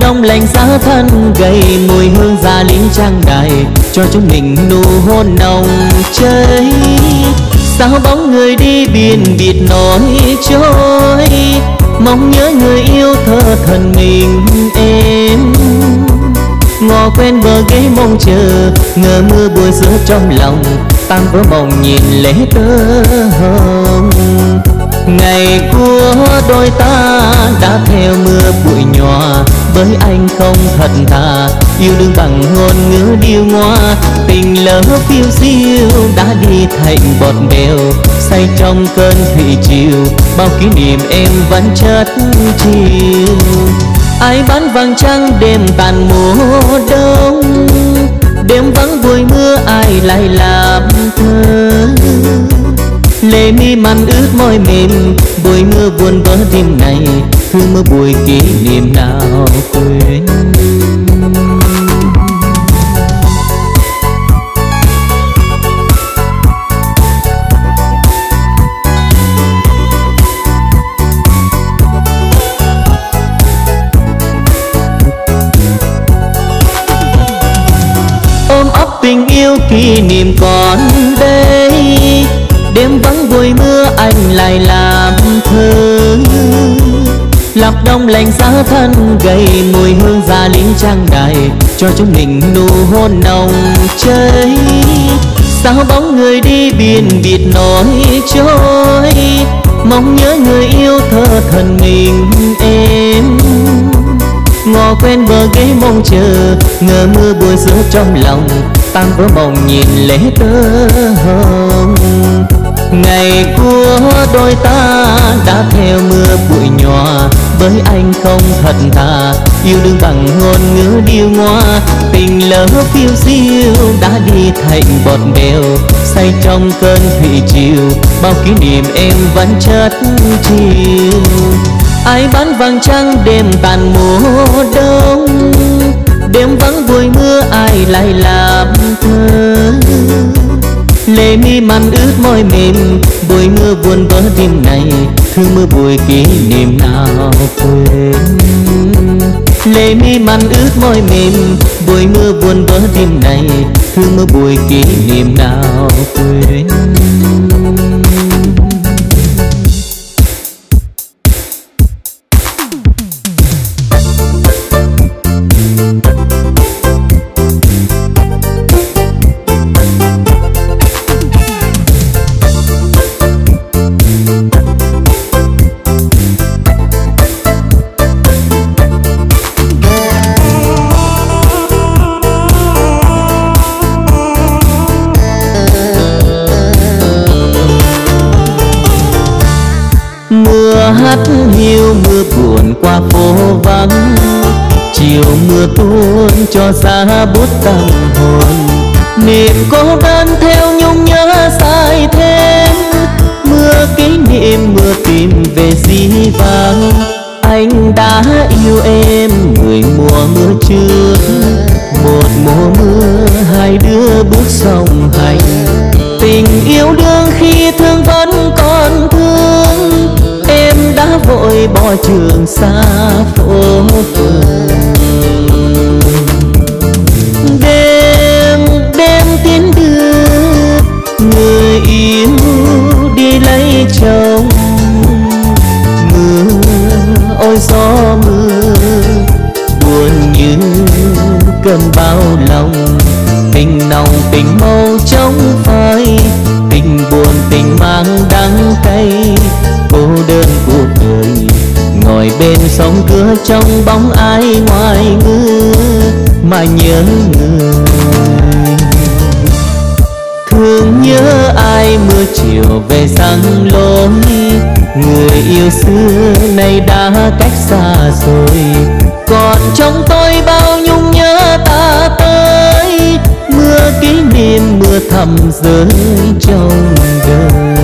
đông lạnh giá thân, gầy mùi hương gia lính trang đài. Cho chúng mình nụ hôn nồng cháy sao bóng người đi biển biệt nổi trôi. Mong nhớ người yêu thơ thần mình em. Ngò quen bờ ghế mong chờ, ngờ mưa buổi giữa trong lòng. Tan vỡ mộng nhìn lễ tơ hồng ngày của đôi ta đã theo mưa bụi nhòa, với anh không thật thà. Yêu đương bằng ngôn ngữ điêu ngoa, tình lỡ phiêu diêu đã đi thành bọt bèo. Say trong cơn thủy triều, bao kỷ niệm em vẫn chất chiều. Ai bán vàng trăng đêm tàn mùa đông, đêm vắng buổi mưa ai lại làm thơ lệ mi mặn ướt môi mềm buổi mưa buồn vỡ đêm này thương mơ buổi kỷ niệm nào quên. Ôm ấp tình yêu kỷ niệm lập đông lạnh giá thân, gầy mùi hương gia lính trang đài. Cho chúng mình nụ hôn nồng cháy sao bóng người đi biển biệt nói trôi. Mong nhớ người yêu thơ thần mình em. Ngò quen bờ ghế mong chờ, ngờ mưa buổi giữa trong lòng. Tan vỡ mộng nhìn lễ tơ hồng. Ngày của đôi ta đã theo mưa bụi nhòa với anh không thật thà. Yêu đương bằng ngôn ngữ điêu ngoa. Tình lỡ phiêu diêu, đã đi thành bọt bèo. Say trong cơn thủy triều, bao kỷ niệm em vẫn chất chiều. Ai bán vàng trăng đêm tàn mùa đông. Đêm vắng vui mưa, ai lại làm thơ lệ mi mặn ướt môi mềm, buổi mưa buồn vỡ tim này, thương mưa buổi kỷ niệm nào quên. Lệ mi mặn ướt môi mềm, buổi mưa buồn vỡ tim này, thương mưa buổi kỷ niệm nào quên. Trường xa phố phường bên cửa trong bóng ai ngoài ngư mà nhớ người. Thương nhớ ai mưa chiều về răng lối. Người yêu xưa nay đã cách xa rồi. Còn trong tôi bao nhung nhớ ta tới. Mưa kỷ niệm mưa thầm rơi trong đời.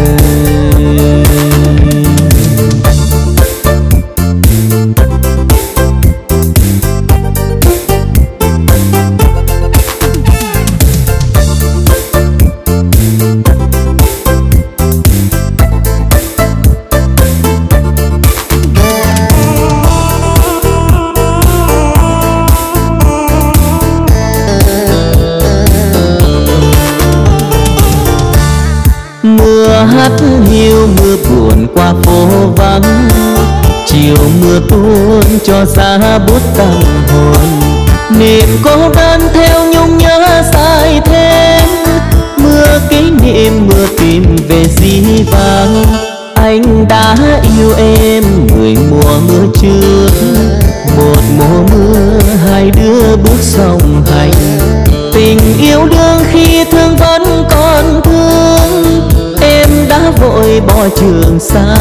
Xa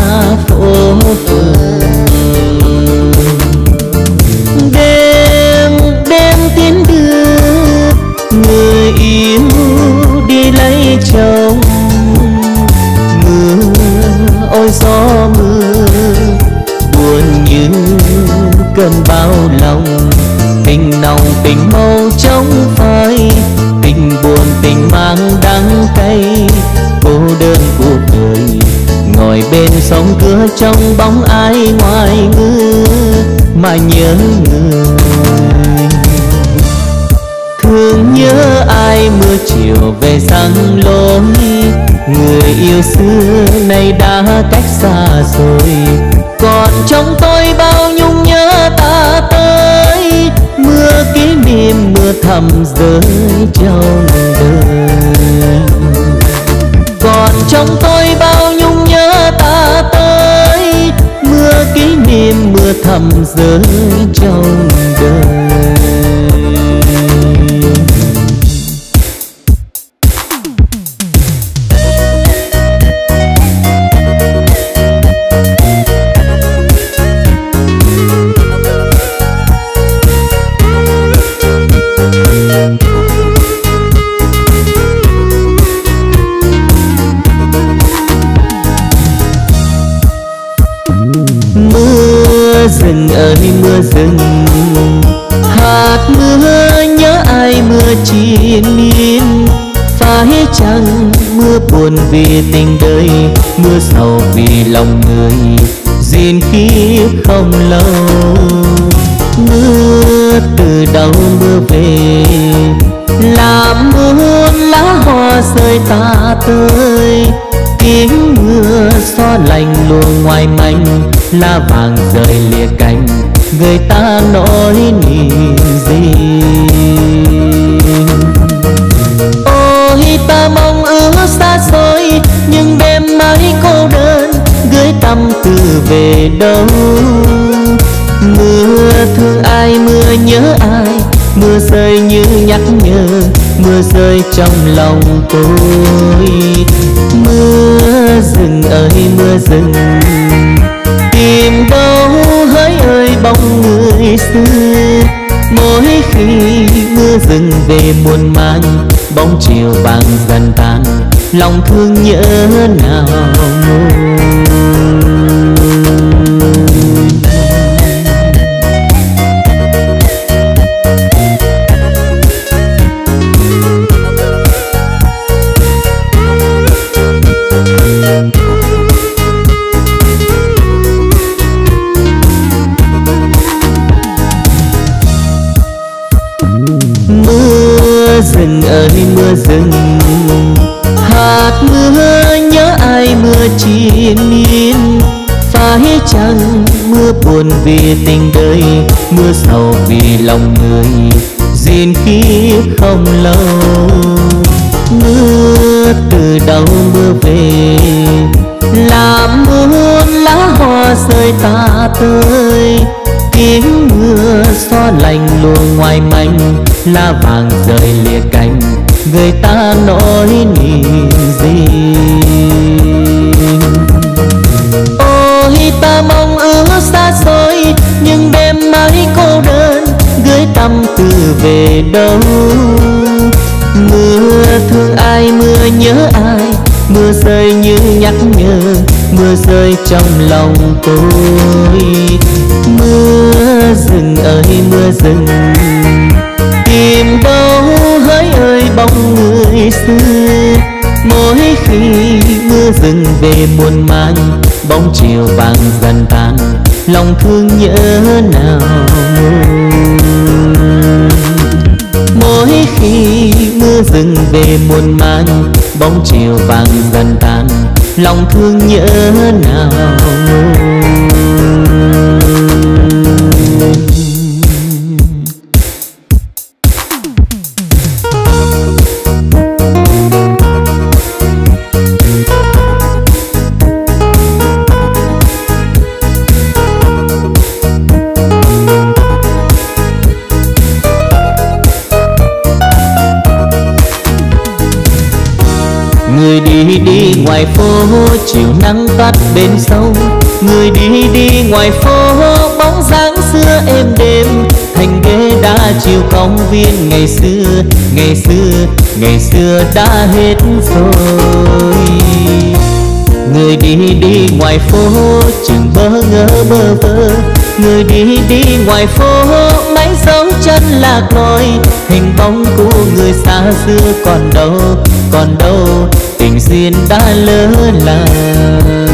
phố phường. Đêm đêm tiến đưa, người yêu đi lấy chồng. Mưa, ôi gió mưa, buồn như cơn bão bên sông cửa trong bóng ai ngoài mưa mà nhớ người. Thương nhớ ai mưa chiều về sang lối. Người yêu xưa nay đã cách xa rồi. Còn trong tôi bao nhung nhớ ta tới. Mưa kỷ niệm, mưa thầm rơi trong đời. Còn trong đêm mưa thầm rơi trong đời. Vì tình đời, mưa sầu vì lòng người. Gìn kiếp không lâu, mưa từ đâu mưa về. Làm mưa, lá hoa rơi ta tơi tiếng mưa gió lạnh luồng ngoài manh lá vàng rơi lìa cành, người ta nói niềm gì? Từ tư về đâu? Mưa thương ai, mưa nhớ ai? Mưa rơi như nhắc nhở, mưa rơi trong lòng tôi. Mưa rừng ơi, mưa rừng. Tìm đâu hỡi ơi, bóng người xưa. Mỗi khi mưa rừng về muôn mang bóng chiều vàng dần tan lòng thương nhớ nào mùa rừng hạt mưa nhớ ai mưa triền miên phải chăng mưa buồn vì tình đời, mưa sầu vì lòng người. Gìn kiếp không lâu, mưa từ đâu mưa về. Làm muôn lá hoa rơi ta tơi tiếng mưa xóa lạnh luồng ngoài manh, lá vàng rơi lìa cánh người ta nói niềm gì? Ôi, ta mong ước xa xôi, nhưng đêm mãi cô đơn, gửi tâm tư về đâu? Mưa thương ai, mưa nhớ ai? Mưa rơi như nhắc nhở, mưa rơi trong lòng tôi. Mưa rừng ơi, mưa rừng rừng về muôn mang bóng chiều vàng dần tan lòng thương nhớ nào mỗi khi mưa rừng về muôn mang bóng chiều vàng dần tàn lòng thương nhớ nào bên sâu người đi đi ngoài phố, bóng dáng xưa êm đêm thành ghế đá chiều công viên, ngày xưa ngày xưa ngày xưa đã hết rồi. Người đi đi ngoài phố, chừng bơ ngỡ bơ vơ. Người đi đi ngoài phố máy dấu chân lạc lối hình bóng của người xa xưa còn đâu còn đâu, tình duyên đã lỡ làng.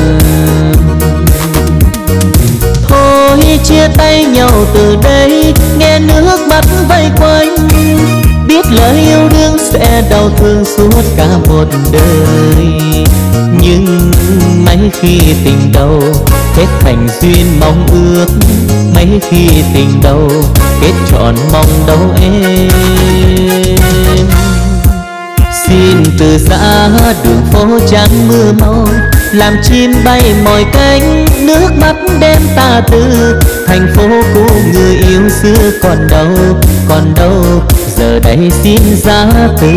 Chia tay nhau từ đây. Nghe nước mắt vây quanh, biết lời yêu đương sẽ đau thương suốt cả một đời. Nhưng mấy khi tình đầu kết thành duyên mong ước. Mấy khi tình đầu kết trọn mong đâu em. Xin từ xa, đường phố trắng mưa mau làm chim bay mỏi cánh, nước mắt đêm ta tư. thành phố của người yêu xưa còn đâu còn đâu, giờ đây xin ra từ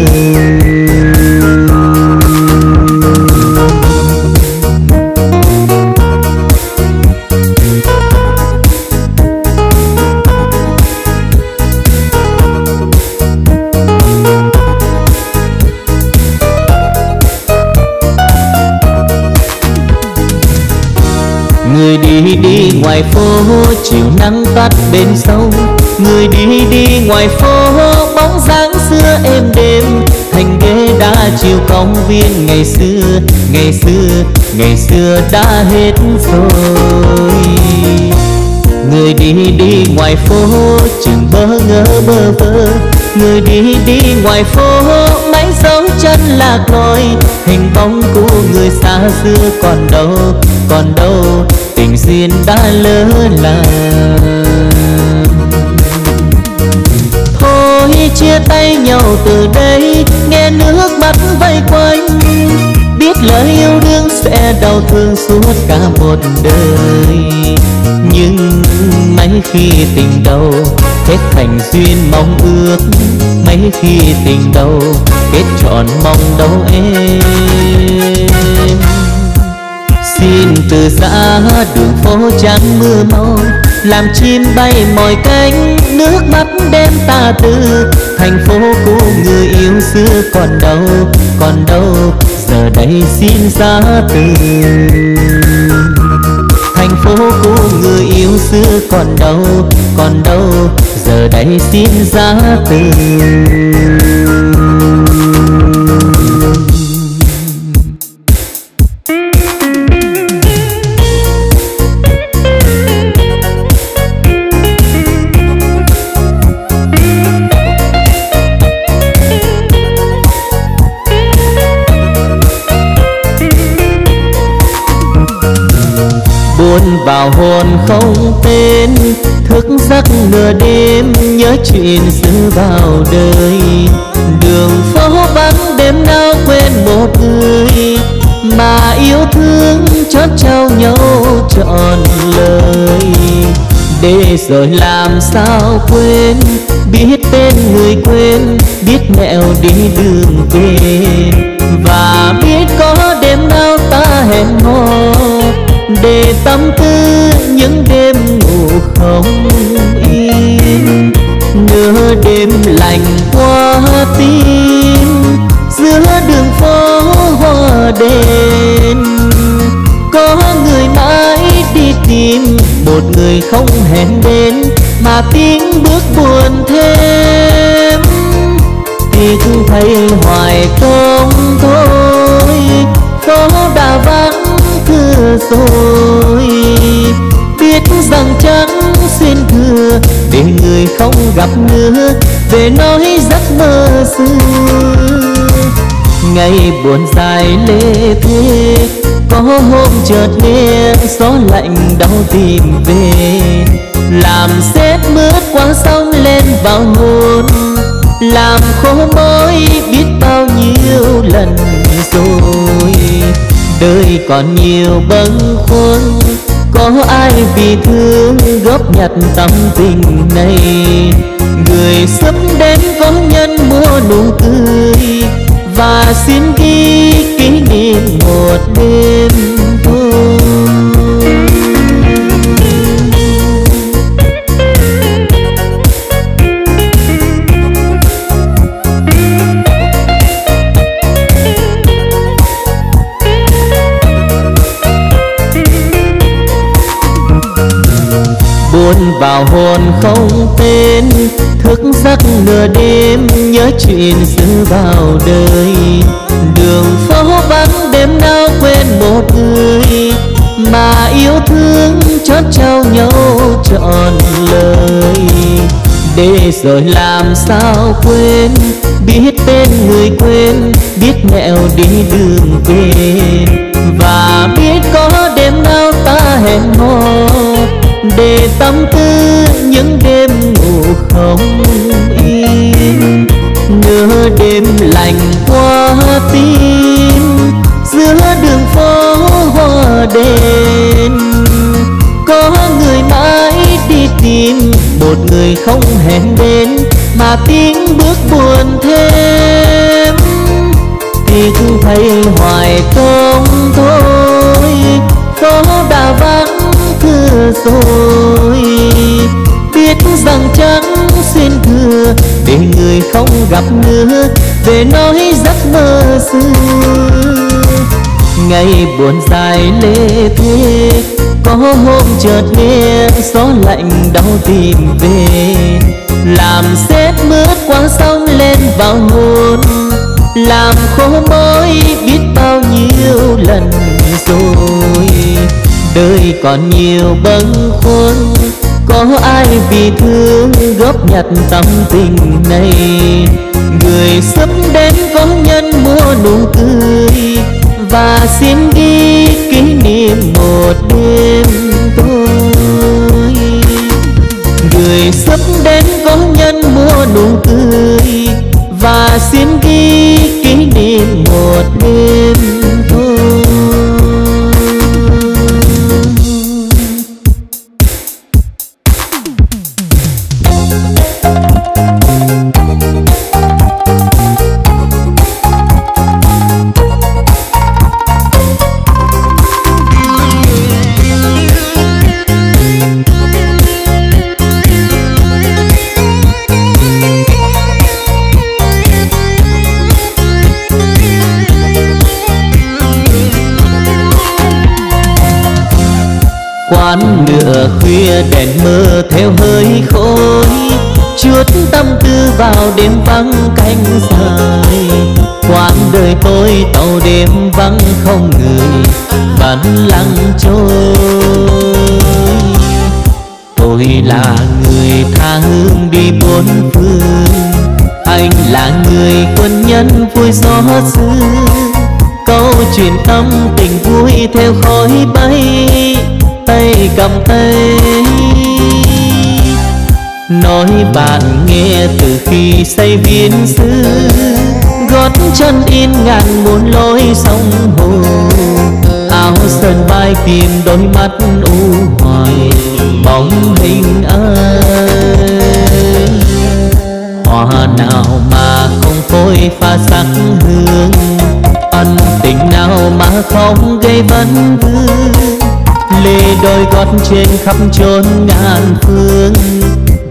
đi đi ngoài phố, chiều nắng tắt bên sông. Người đi đi ngoài phố, bóng dáng xưa êm đêm thành ghế đá chiều công viên ngày xưa ngày xưa ngày xưa đã hết rồi. Người đi đi ngoài phố, chừng bơ ngỡ bơ vơ. Người đi đi ngoài phố dấu chân lạc lối, hình bóng của người xa xưa còn đâu còn đâu, tình duyên đã lỡ làng thôi chia tay nhau từ đây, nghe nước mắt vây quanh biết lời yêu đương sẽ đau thương suốt cả một đời. Nhưng mấy khi tình đầu kết thành duyên mong ước. Mấy khi tình đầu kết trọn mong đâu em. Xin từ xa đường phố trắng mưa màu làm chim bay mỏi cánh, nước mắt đem ta từ. Thành phố của người yêu xưa còn đâu còn đâu giờ đây xin ra từ. Thành phố của người yêu xưa còn đâu còn đâu, giờ đây xin ra từ. Vào hồn không tên, thức giấc nửa đêm, nhớ chuyện xưa vào đời. Đường phố vắng, đêm nào quên một người, mà yêu thương chót trao nhau trọn lời. Để rồi làm sao quên, biết tên người quên, biết mẹo đi đường về. Và biết có đêm nào ta hẹn hò để tâm tư những đêm ngủ không yên. Nửa đêm lạnh qua tim. Giữa đường phố hoa đèn có người mãi đi tìm. Một người không hẹn đến mà tiếng bước buồn thêm. Tiếng thấy hoài không thôi. Rồi. Biết rằng chẳng xin thừa để người không gặp nữa về nói giấc mơ xưa. Ngày buồn dài lê thế có hôm chợt nghe gió lạnh đau tìm về. Làm xét mướt qua sông lên vào nguồn, làm khô môi biết bao nhiêu lần rồi đời còn nhiều bâng khuâng. Có ai vì thương góp nhặt tâm tình này? Người sắp đến có nhân mua nụ cười, và xin ghi kỷ niệm một đêm. Không tên, thức giấc nửa đêm, nhớ chuyện xưa vào đời. Đường phố vắng, đêm nào quên một người, mà yêu thương chót trao nhau trọn lời. Để rồi làm sao quên, biết tên người quên, biết mẹo đi đường về. Và biết có đêm nào ta hẹn hò để tâm tư những đêm ngủ không yên nửa đêm lạnh qua tim. Giữa đường phố hoa đèn có người mãi đi tìm, một người không hẹn đến, mà tiếng bước buồn thêm. Tiếng thấy hoài công thôi. Rồi. Biết rằng chẳng xin thưa, để người không gặp nữa để nói giấc mơ xưa. Ngày buồn dài lê thế có hôm chợt nghe gió lạnh đau tìm về. Làm xét mướt qua sông lên vào hồn làm khô môi biết bao nhiêu lần rồi đời còn nhiều bâng khuâng. Có ai vì thương góp nhặt tâm tình này? Người sắp đến có nhân mua nụ cười. Và xin ghi kỷ niệm một đêm thôi. Người sắp đến có nhân mua nụ cười. Và xin ghi kỷ niệm một đêm đêm vắng không người bản lặng trôi. Tôi là người tha hương đi bốn phương, anh là người quân nhân vui gió xưa. Câu chuyện tâm tình vui theo khói bay, tay cầm tay. Nói bạn nghe từ khi xây viên xưa gót chân in ngàn muôn lối sông hồ. Áo sơn vai tìm đôi mắt u hoài, bóng hình ơi. Hoa nào mà không phôi pha sắc hương, ân tình nào mà không gây vấn vương. Lê đôi gót trên khắp chốn ngàn phương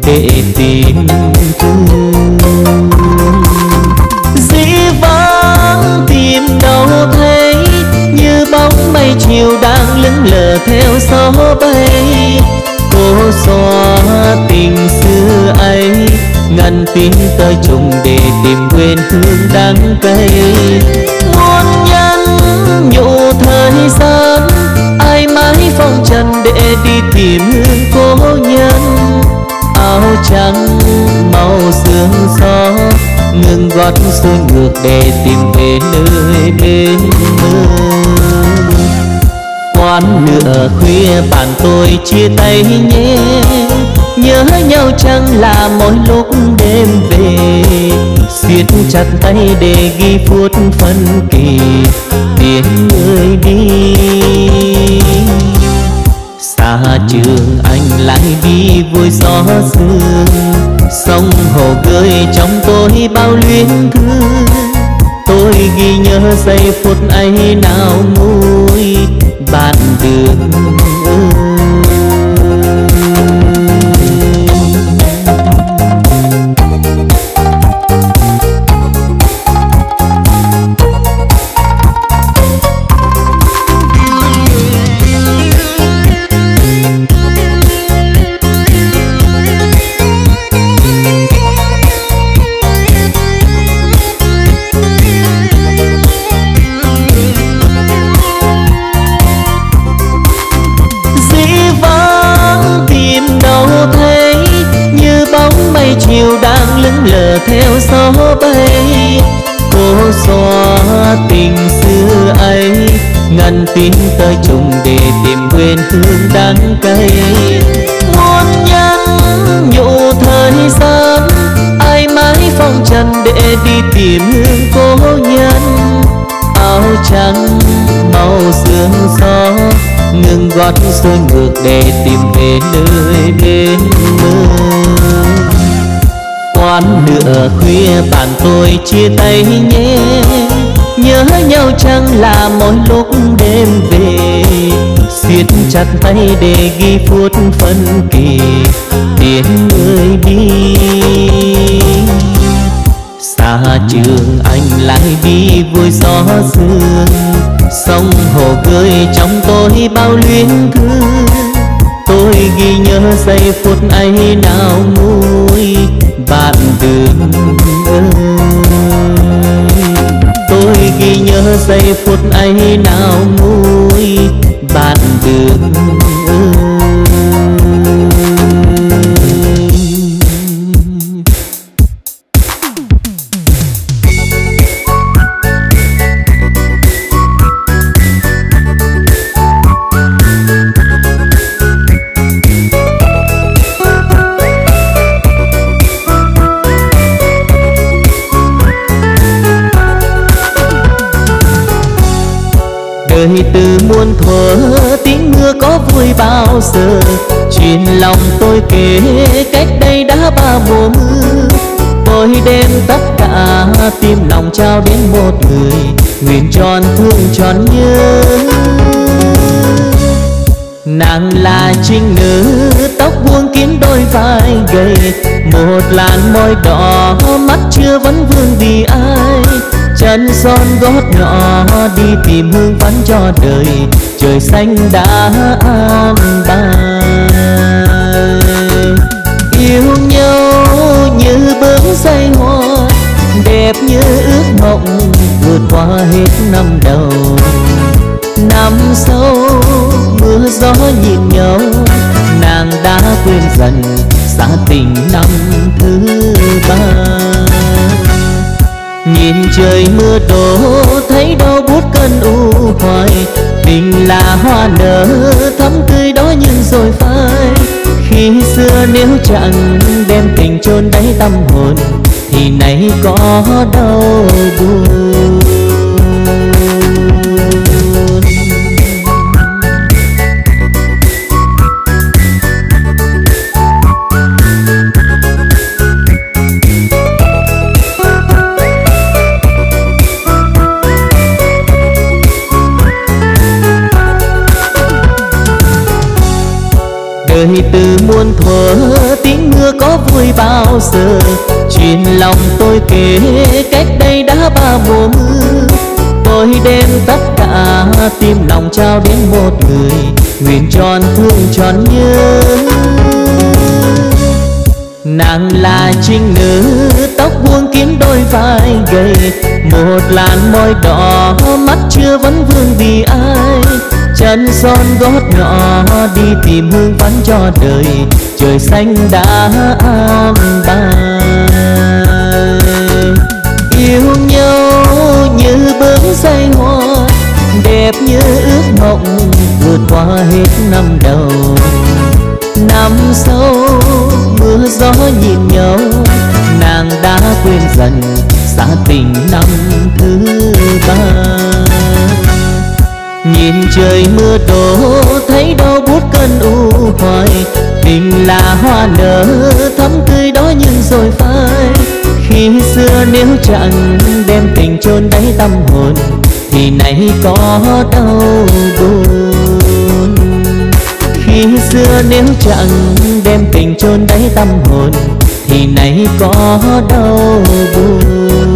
để tìm thương. Tìm thấy như bóng mây chiều đang lững lờ theo gió bay. Cô xóa tình xưa ấy, ngăn tiếng tới trùng để tìm quên hương đắng cay. Muôn nhân nhụ thời gian, ai mãi phong trần để đi tìm hương cố nhân áo trắng, màu sương gió ngừng gót xuôi ngược để tìm về nơi bên mơ quán nửa khuya bạn tôi chia tay nhé, nhớ nhau chẳng là mỗi lúc đêm về. Siết chặt tay để ghi phút phân kỳ, tiếng người đi xa trường, anh lại đi vui gió sương sông hồ gơi trong tôi bao luyến thương. Tôi ghi nhớ giây phút ấy nào nguôi. Bạn đường ngăn tiếng tới trùng để tìm quên hương đắng cay. Muôn nhân nhụ thời gian, ai mãi phong trần để đi tìm hương cố nhân. Áo trắng, màu sương gió, ngừng gót xuôi ngược để tìm về nơi bên mơ quán nửa khuya bạn tôi chia tay nhé nhớ nhau chẳng là mỗi lúc đêm về? Siết chặt tay để ghi phút phân kỳ tiếng người đi. Xa trường anh lại đi vui gió sương sông hồ gơi trong tôi bao luyến thương. Tôi ghi nhớ giây phút ấy nào nguôi bạn đường ơi giây phút ấy nào ngu bao giờ. Chuyện lòng tôi kể cách đây đã ba mùa mưa. Tôi đem tất cả tim lòng trao đến một người. Nguyện tròn thương tròn nhớ. Nàng là trinh nữ, tóc buông kín đôi vai gầy. Một làn môi đỏ, mắt chưa vẫn vương vì ai chân son gót nhỏ đi tìm hương vắng cho đời. Trời xanh đã an bài. Yêu nhau như bướm say hoa, đẹp như ước mộng vượt qua hết năm đầu. Năm sau, mưa gió nhìn nhau nàng đã quên dần xa tình năm thứ ba nhìn trời mưa đổ, thấy đau bút cơn u hoài. Tình là hoa nở, thắm tươi đó nhưng rồi phai. Khi xưa nếu chẳng đem tình chôn đáy tâm hồn, thì nay có đau buồn. Có vui bao giờ. Chuyện lòng tôi kể cách đây đã ba mùa mưa. Tôi đem tất cả tim lòng trao đến một người. Nguyện tròn thương tròn nhớ. Nàng là trinh nữ, tóc buông kín đôi vai gầy. Một làn môi đỏ, mắt chưa vẫn vương vì ai chân son gót nhỏ đi tìm hương phán cho đời. Trời xanh đã âm bài. Yêu nhau như bướm say hoa, đẹp như ước mộng vượt qua hết năm đầu. Năm sau, mưa gió nhìn nhau nàng đã quên dần xa tình năm thứ ba nhìn trời mưa đổ, thấy đau bút cơn u hoài. Tình là hoa nở, thắm tươi đó nhưng rồi phai. Khi xưa nếu chẳng đem tình chôn đáy tâm hồn, thì nay có đau buồn. Khi xưa nếu chẳng đem tình chôn đáy tâm hồn, thì nay có đau buồn.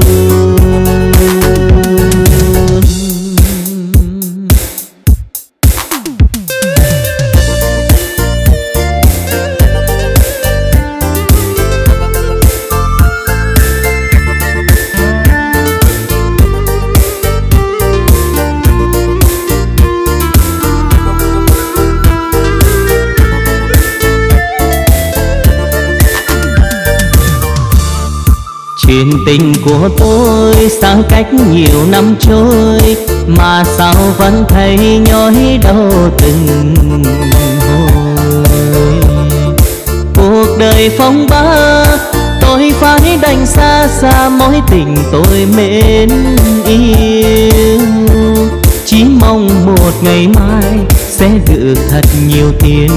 Chuyện tình của tôi xa cách nhiều năm trôi, mà sao vẫn thấy nhói đau từng hồi. Cuộc đời phong ba, tôi phải đành xa xa mối tình tôi mến yêu chỉ mong một ngày mai sẽ được thật nhiều tiền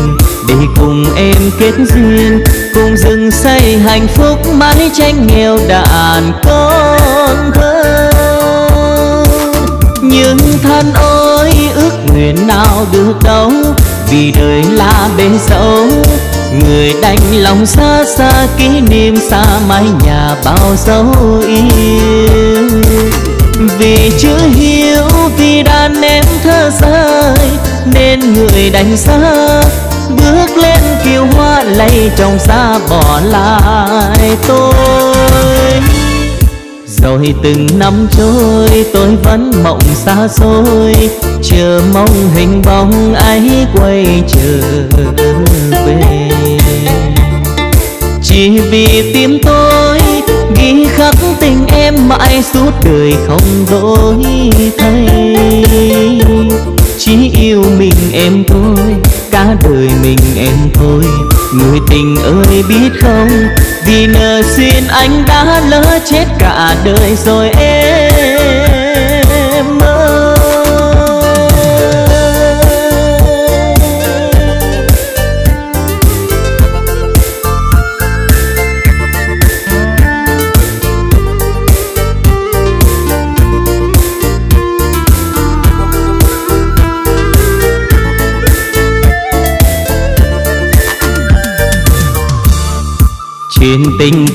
để cùng em kết duyên, cùng rừng xây hạnh phúc mái tranh nghèo đàn con thơ. Nhưng thân ơi ước nguyện nào được đâu, vì đời là bể dẫu người đành lòng xa xa kỷ niệm, xa mái nhà bao dấu yêu vì chưa hiểu vì đàn em thơ rơi, nên người đành xa. Bước lên kiều hoa lây trong xa bỏ lại tôi. Rồi từng năm trôi, tôi vẫn mộng xa xôi, chờ mong hình bóng ấy quay trở về. Chỉ vì tim tôi ghi khắc tình em mãi suốt đời không đổi thay. Chỉ yêu mình em thôi, cả đời mình em thôi. Người tình ơi biết không? Vì nợ xin anh đã lỡ chết cả đời rồi em.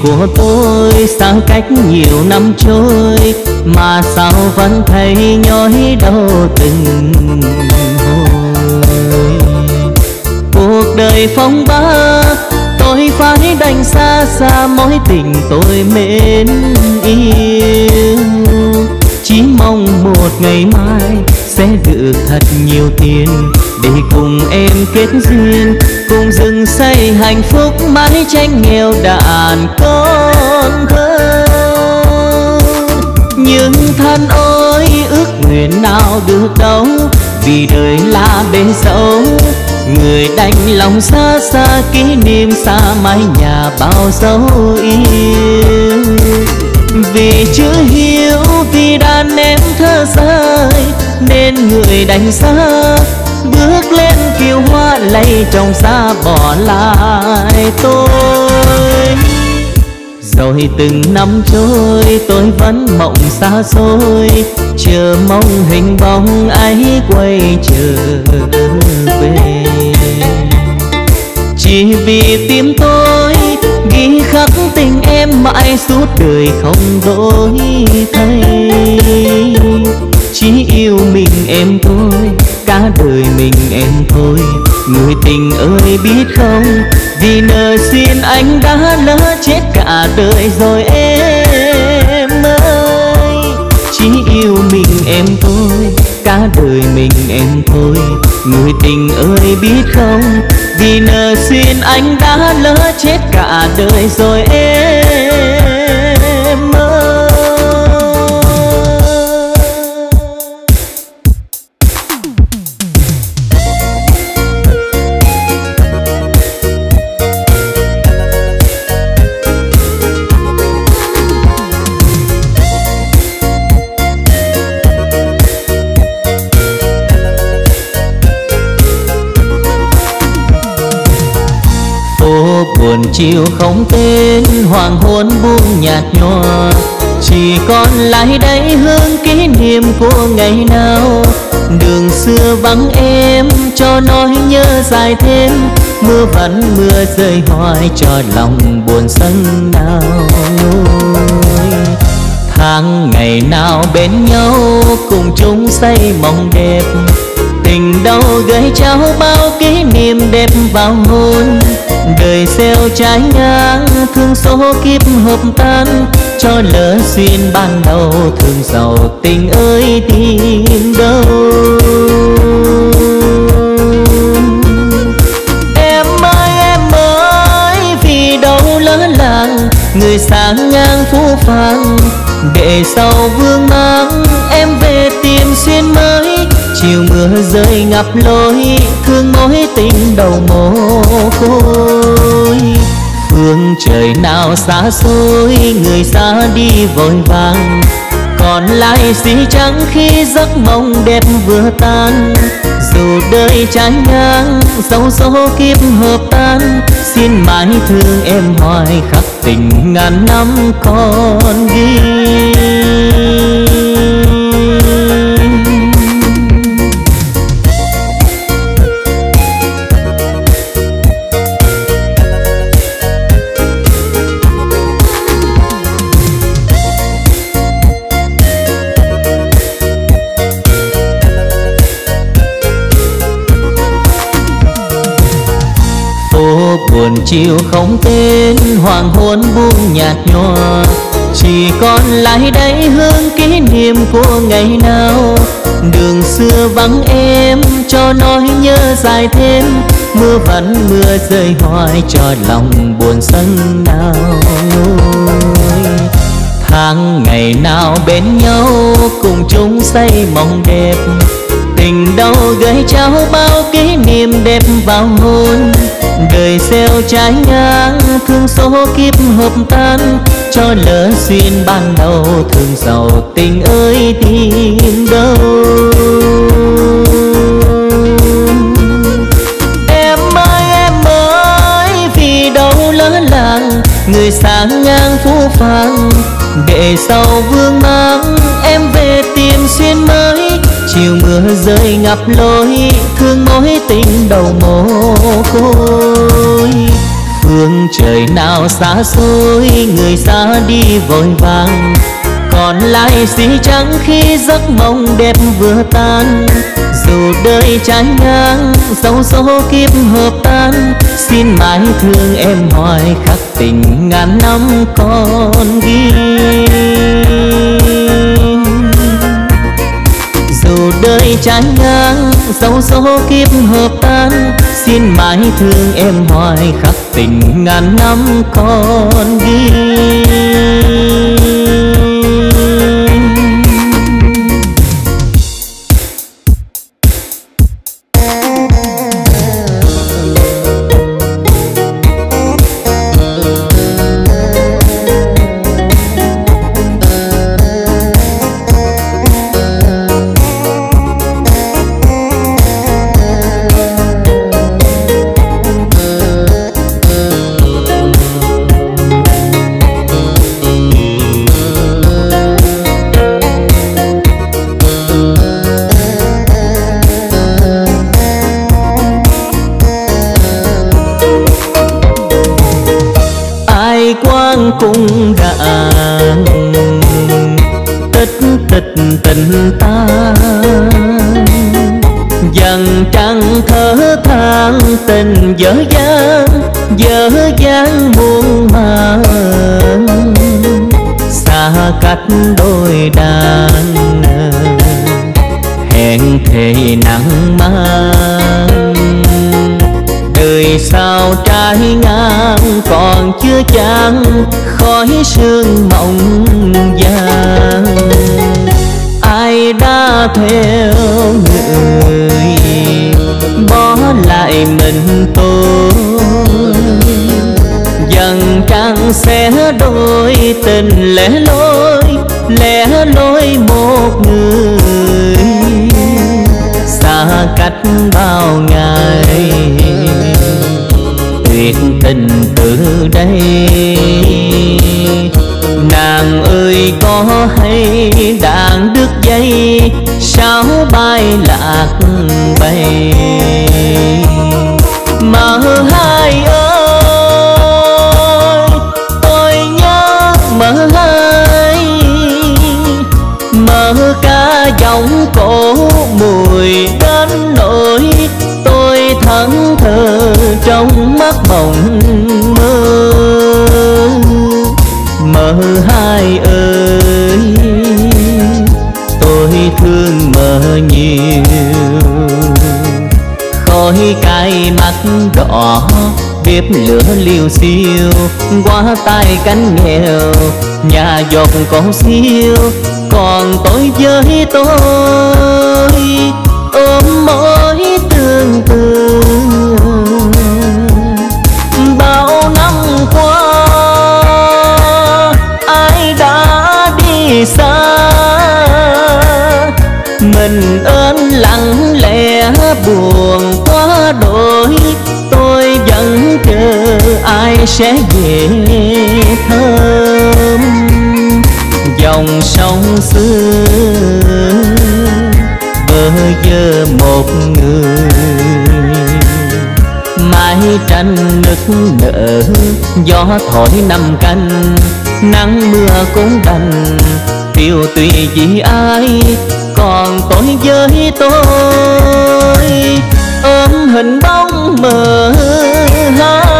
Của tôi xa cách nhiều năm trôi mà sao vẫn thấy nhói đau từng hồi? Cuộc đời phong ba, tôi phải đành xa xa mối tình tôi mến yêu. Chỉ mong một ngày mai sẽ được thật nhiều tiền để cùng em kết duyên cùng rừng xây hạnh phúc, mãi tranh nghèo đàn con thơ. Nhưng thân ơi ước nguyện nào được đâu, vì đời là bể dẫu người đành lòng xa xa kỷ niệm, xa mái nhà bao dấu yêu vì chưa hiểu vì đàn em thơ rơi, nên người đành xa bước lên kiều hoa lấy trong xa bỏ lại tôi. Rồi từng năm trôi, tôi vẫn mộng xa xôi. Chờ mong hình bóng ấy quay trở về. Chỉ vì tim tôi ghi khắc tình em mãi suốt đời không đổi thay chỉ yêu mình em thôi, cả đời mình em thôi. Người tình ơi biết không, vì nợ xin anh đã lỡ chết cả đời rồi em ơi. Chỉ yêu mình em thôi, cả đời mình em thôi. Người tình ơi biết không, vì nợ xin anh đã lỡ chết cả đời rồi em chiều không tên hoàng hôn buông nhạt nhòa. Chỉ còn lại đây hương kỷ niệm của ngày nào. Đường xưa vắng em cho nỗi nhớ dài thêm. Mưa vẫn mưa rơi hoài cho lòng buồn sân nào. Tháng ngày nào bên nhau, cùng chung xây mộng đẹp. Tình đâu gửi trao bao kỷ niệm đẹp vào hôn đời xeo trái ngang thương số kiếp hợp tan. Cho lỡ duyên ban đầu, thương giàu tình ơi tìm đâu. Em ơi em ơi, vì đâu lỡ làng, người sáng ngang phú phàng. Để sau vương mang, em về tìm xuyên mới. Chiều mưa rơi ngập lối, thương mối tình đầu mồ côi trời nào xa xôi, người xa đi vội vàng. Còn lại gì chẳng khi giấc mộng đẹp vừa tan. Dù đời trái ngang, dấu số kiếp hợp tan. Xin mãi thương em hoài khắc tình ngàn năm còn ghi. Chiều không tên, hoàng hôn buông nhạt nhòa. Chỉ còn lại đây hương kỷ niệm của ngày nào. Đường xưa vắng em cho nỗi nhớ dài thêm. Mưa vẫn mưa rơi hoài cho lòng buồn sân nào tháng ngày nào bên nhau, cùng chung xây mộng đẹp. Tình đâu gửi trao bao kỷ niệm đẹp vào hôn đời gieo trái ngang thương số kiếp hợp tan. Cho lỡ duyên ban đầu, thương giàu tình ơi tìm đâu. Em ơi em ơi, vì đâu lỡ làng, người sáng ngang phú phàng. Để sau vương mang, em về tìm xuyên mới chiều mưa rơi ngập lối, thương mối tình đầu mồ côi. Phương trời nào xa xôi, người xa đi vội vàng. Còn lại gì chẳng khi giấc mộng đẹp vừa tan. Dù đời trái ngang, dấu số kiếp hợp tan. Xin mãi thương em hoài khắc tình ngàn năm còn ghi dù đời trái ngang dấu số kiếp hợp tan, xin mãi thương em hoài khắc tình ngàn năm còn sương mộng vàng. Ai đã theo người bỏ lại mình tôi? Dần trăng sẽ đôi tình lẻ loi. Hay đàn đứt dây sao bay lạc bay lửa liều xiêu qua tay cánh nghèo, nhà giọt con siêu còn tôi với tôi. Sẽ về thơm. Dòng sông xưa bơ vơ một người. Mái tranh nức nở, gió thổi năm canh nắng mưa cũng đành tiêu tùy vì ai. Còn tôi với tôi, ôm hình bóng mờ hai.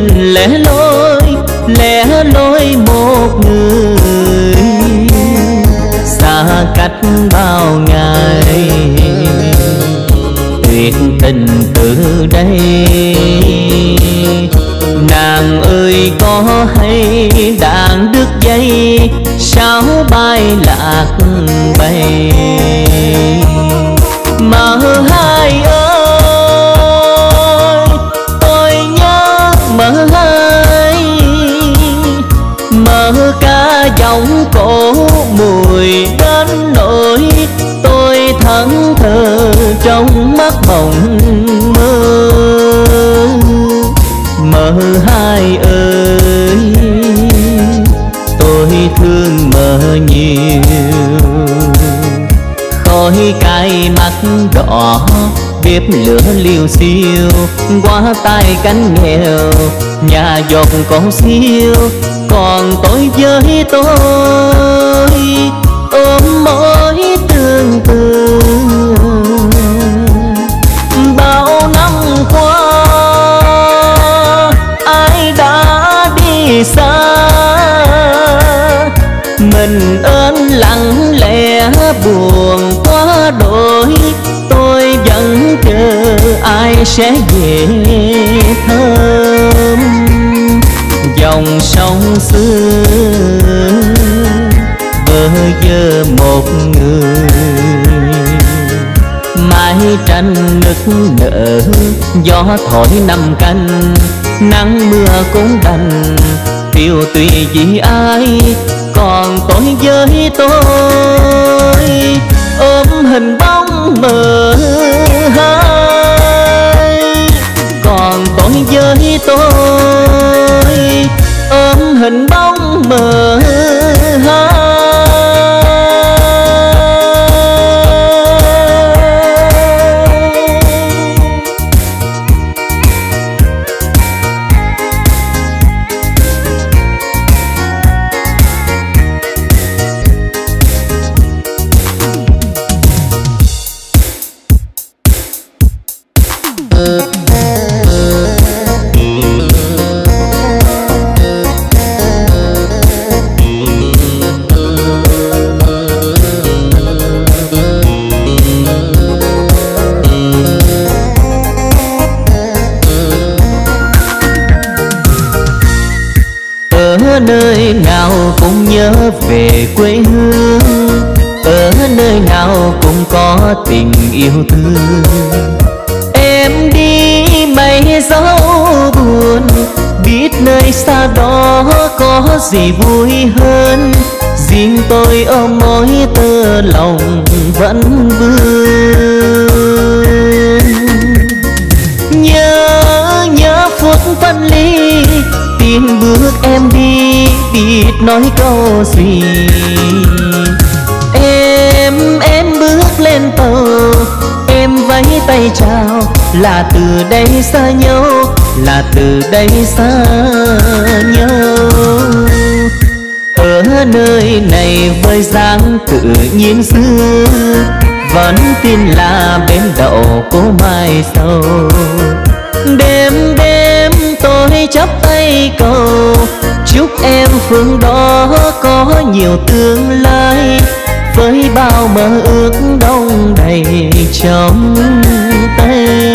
Mình lẻ loi lẻ loi một người. Xa cách bao ngày, tuyệt tình từ đây. Nàng ơi, có hay đàn đứt dây, sao bay lạc bay ơi, tôi thương mơ nhiều. Khói cay mắt đỏ, bếp lửa liều xiêu qua tay cánh nghèo, nhà giọt con siêu. Còn tôi với tôi buồn quá đổi tôi vẫn chờ ai sẽ về thơm. Dòng sông xưa bơ vơ một người. Mái tranh nức nở, gió thổi năm canh. Nắng mưa cũng đành tiêu tùy vì ai còn tôi với tôi. Ôm hình bóng mờ hai, còn tôi với tôi. Ôm hình bóng mờ hai. Yêu thương. Em đi mây dấu buồn, biết nơi xa đó có gì vui hơn. Riêng tôi ôm mối tơ lòng vẫn vương. Nhớ nhớ phút phân ly, tìm bước em đi, biết nói câu gì. Em em bước lên tàu vẫy tay chào. Là từ đây xa nhau, là từ đây xa nhau. Ở nơi này với dáng tự nhiên xưa, vẫn tin là bên đậu cô mai sau. Đêm đêm tôi chắp tay cầu, chúc em phương đó có nhiều tương lai với bao mơ ước đông đầy trong tay.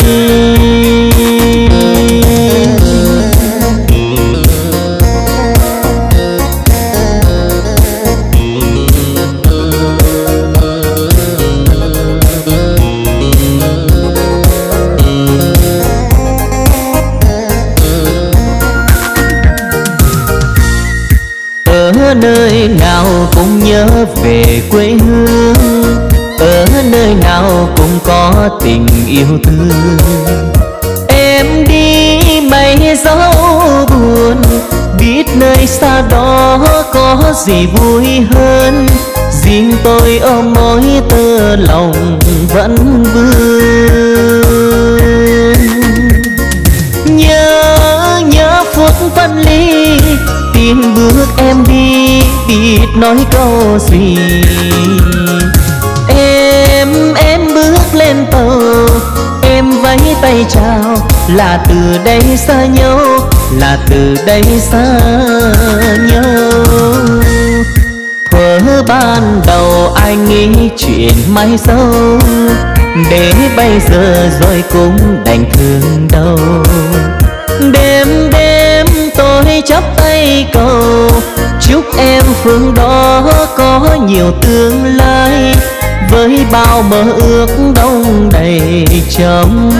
Xa đó có gì vui hơn? Riêng tôi ôm mối tơ lòng vẫn vương. Nhớ nhớ phút phân ly tin bước em đi, biết nói câu gì. Em em bước lên tàu, em vẫy tay chào, là từ đây xa nhau là từ đây xa nhau. Thuở ban đầu anh nghĩ chuyện mai sau. Để bây giờ rồi cũng đành thương đau. đêm đêm tôi chắp tay cầu. Chúc em phương đó có nhiều tương lai. Với bao mơ ước đông đầy trong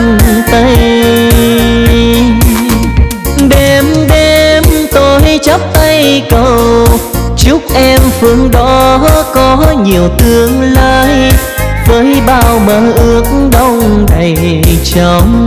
tay. Tôi chắp tay cầu. Chúc em phương đó có nhiều tương lai với bao mơ ước đông đầy trong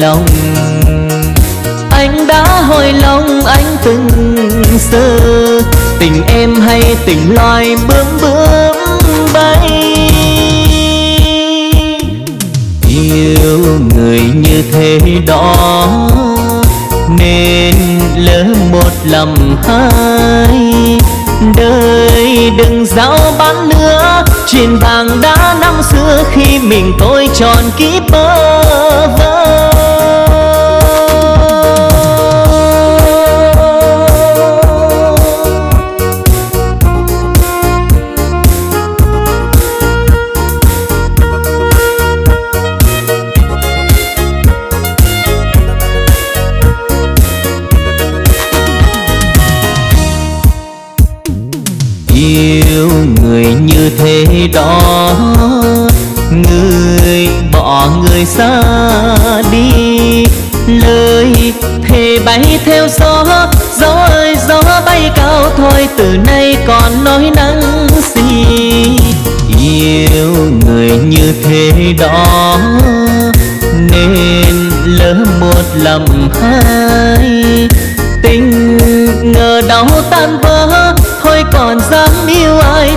lòng. Anh đã hồi lòng, anh từng sơ. Tình em hay tình loài bướm bướm bay. Yêu người như thế đó nên lỡ một lầm hai. Đời đừng giao bán nữa chuyện vàng đã năm xưa khi mình tôi tròn kiếp bơ đó, người bỏ người xa đi, lời thề bay theo gió gió ơi, gió bay cao thôi, từ nay còn nói nắng gì. Yêu người như thế đó, nên lỡ một lầm hai, tình ngờ đau tan vỡ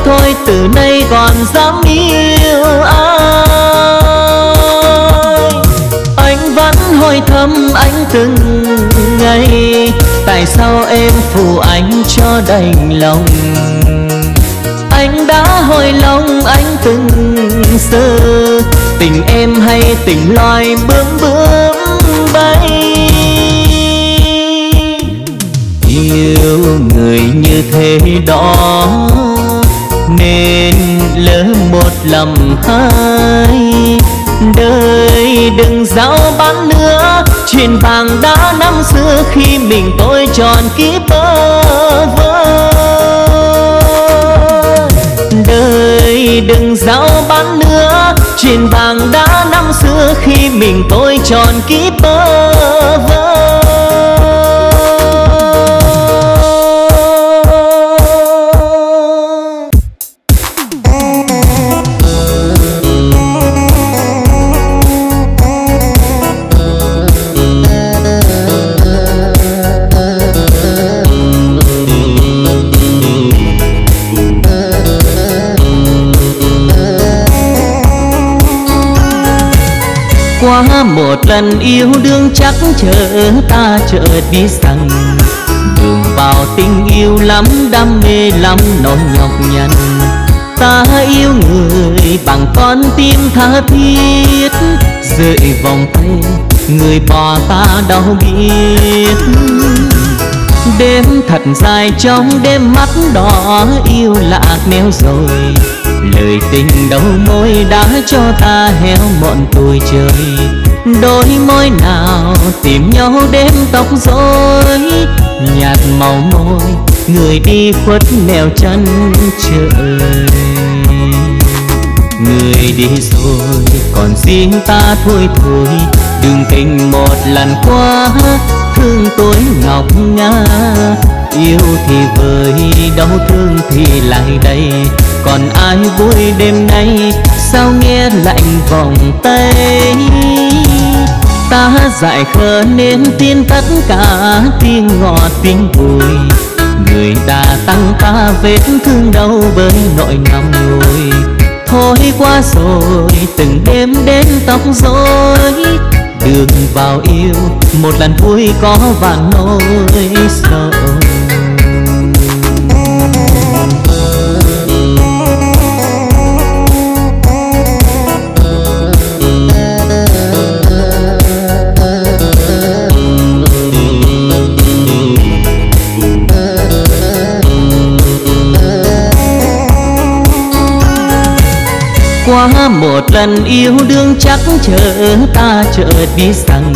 thôi, từ nay còn dám yêu ai? Anh vẫn hồi thăm anh từng ngày, tại sao em phụ anh cho đành lòng? Anh đã hồi lòng anh từng giờ, tình em hay tình loài bướm bướm bay? Yêu người như thế đó nên lỡ một lầm hai. Đời đừng giao bán nữa chuyện vàng đã năm xưa khi mình tôi tròn kiếp bơ vơ. Đời đừng giao bán nữa chuyện vàng đã năm xưa khi mình tôi tròn kiếp bơ vơ. Qua lần yêu đương chắc chờ ta chợt đi rằng đường vào tình yêu lắm, đam mê lắm nỗi nhọc nhằn. Ta yêu người bằng con tim tha thiết. Rơi vòng tay, người bỏ ta đau biết. Đêm thật dài, trong đêm mắt đỏ yêu lạc neo rồi lời tình đầu môi đã cho ta héo mọn tuổi trời. Đôi môi nào tìm nhau đêm tóc rối, nhạt màu môi, người đi khuất nẻo chân trời. Người đi rồi, còn riêng ta thôi thôi, đừng tình một lần qua thương tôi ngọc nga yêu thì vơi đau thương thì lại đây còn ai vui đêm nay? Sao nghe lạnh vòng tay? Ta dại khờ nên tin tất cả tiếng ngọt tiếng vui. Người ta tăng ta vết thương đau bởi nỗi nằm ngồi thôi qua rồi, từng đêm đến tóc rối. Đường vào yêu, một lần vui có và nỗi sầu lần yêu đương chắc chờ ta chợt biết rằng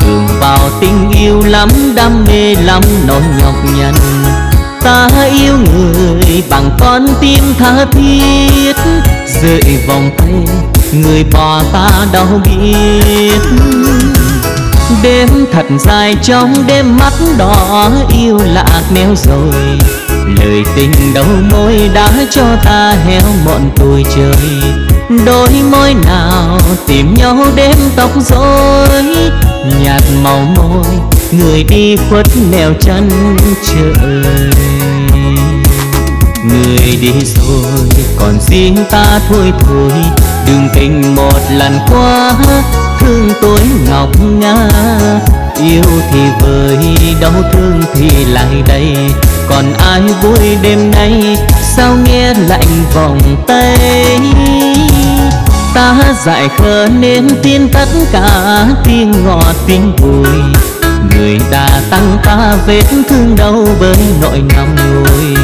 đường vào tình yêu lắm, đam mê lắm nỗi nhọc nhằn. Ta yêu người bằng con tim tha thiết. Rơi vòng tay, người bỏ ta đau biết đêm thật dài, trong đêm mắt đỏ yêu lạc neo rồi lời tình đầu môi đã cho ta héo mọn tuổi trời. Đôi môi nào tìm nhau đêm tóc rối, nhạt màu môi, người đi khuất nẻo chân trời. Người đi rồi, còn riêng ta thôi thôi, đừng tình một lần qua thương tôi ngọc nga yêu thì vơi đau thương thì lại đây còn ai vui đêm nay? Sao nghe lạnh vòng tay? Ta dại khờ nên tin tất cả tiếng ngọt, tiếng vui người đã tăng ta vết thương đau bởi nỗi nằm ngồi.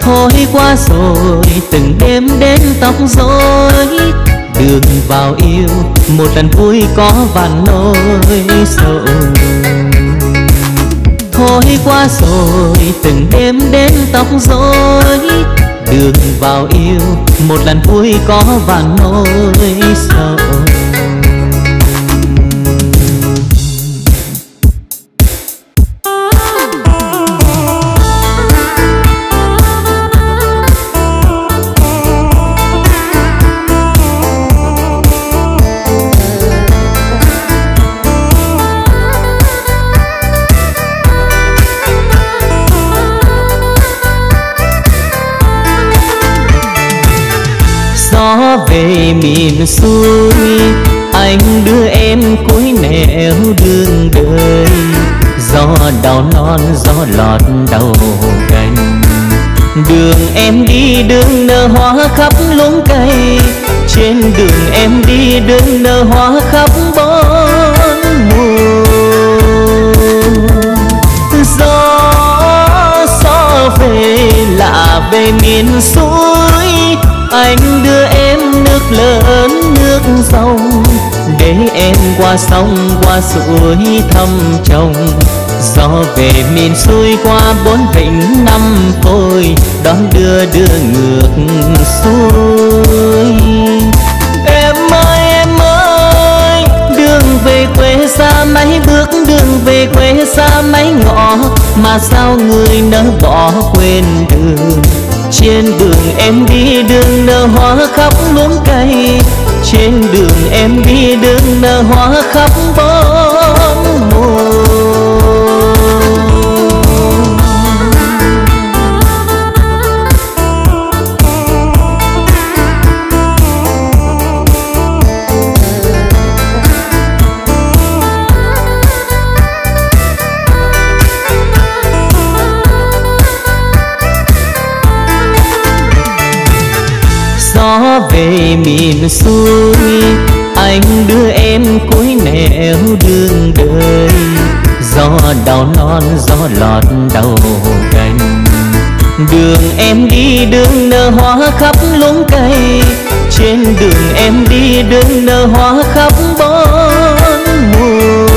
Thôi qua rồi, từng đêm đến tóc rối. Đường vào yêu, một lần vui có vạn nỗi. Sầu thôi qua rồi, từng đêm đến tóc rối. Đường vào yêu, một lần vui có và nỗi sầu đào non, gió lọt đầu cành. Đường em đi, đường nở hoa khắp luống cây. Trên đường em đi, đường nở hoa khắp bốn mùa. Gió gió về lạ về miền suối. Anh đưa em nước lớn, nước sông. Để em qua sông, qua suối thăm chồng gió về miền xuôi qua bốn vịnh năm phôi, đón đưa đưa ngược xuôi. Em ơi em ơi, đường về quê xa mấy bước, đường về quê xa mấy ngõ, mà sao người nỡ bỏ quên đường? Trên đường em đi, đường nở hoa khắp luống cây. Trên đường em đi, đường nở hoa khắp bốn miền xuôi, anh đưa em cuối nẻo đường đời. Gió đào non, gió lọt đầu cành đường em đi, đường nở hoa khắp luống cây. Trên đường em đi, đường nở hoa khắp bốn mùa.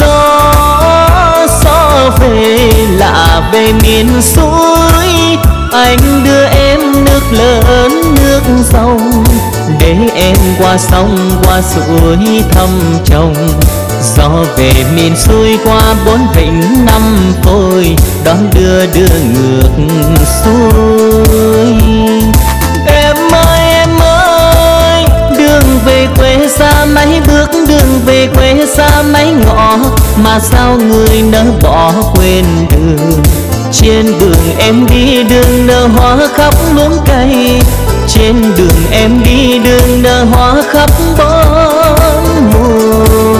Gió gió về là về miền xuôi anh đưa em nước lớn nước sông, để em qua sông, qua suối thăm chồng. Gió về miền xuôi qua bốn vịnh năm phôi, đón đưa đưa ngược xuôi. Em ơi em ơi, đường về quê xa mấy bước, đường về quê xa mấy ngõ, mà sao người nỡ bỏ quên đường? Trên đường em đi, đường nở hoa khắp luống cây. Trên đường em đi, đường nở hoa khắp bốn mùa.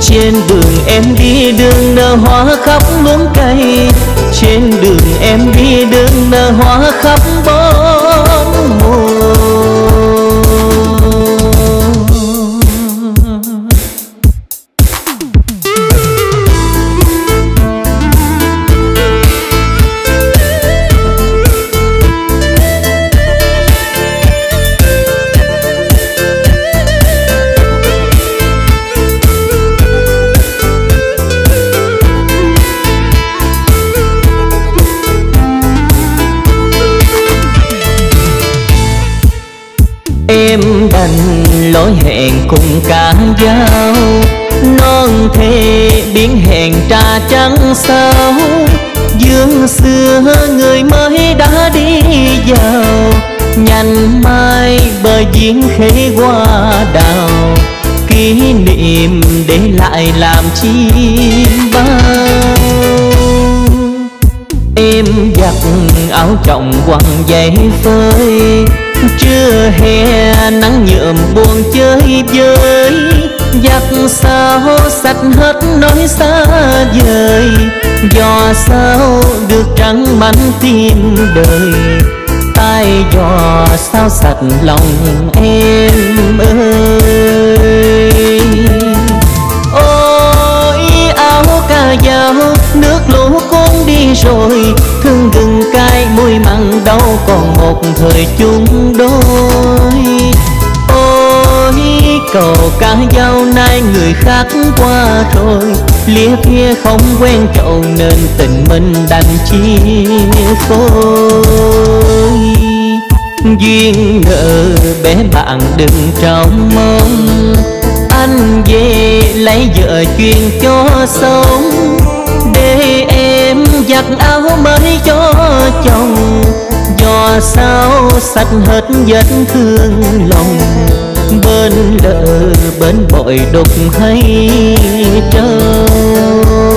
Trên đường em đi, đường nở hoa khắp luống cây. Trên đường em đi, đường nở hoa khắp bốn cùng cả dao non thề biến hẹn trà trắng sao dương xưa người mới đã đi vào. Nhanh mai bờ diễn khế hoa đào. Kỷ niệm để lại làm chi bao. Em giặt áo trọng quăng giấy phơi chưa hè, nắng nhuộm buồn chơi vơi. Giặt sao sạch hết nỗi xa vời. Do sao được trắng mảnh tim đời. Tay dò sao sạch lòng em ơi. Ôi, áo ca dao, nước lũ cô rồi, thương gừng cay môi mặn đâu còn một thời chung đôi. Ôi, cầu cá dao nay người khác qua rồi lía kia không quen chậu nên tình mình đành chia phôi. Duyên nợ bé bạn đừng trong mong, anh về lấy vợ chuyên cho sống. Để em giặt áo mới cho chồng do sao sạch hết vết thương lòng. Bên lỡ bên bội đục hay trâu.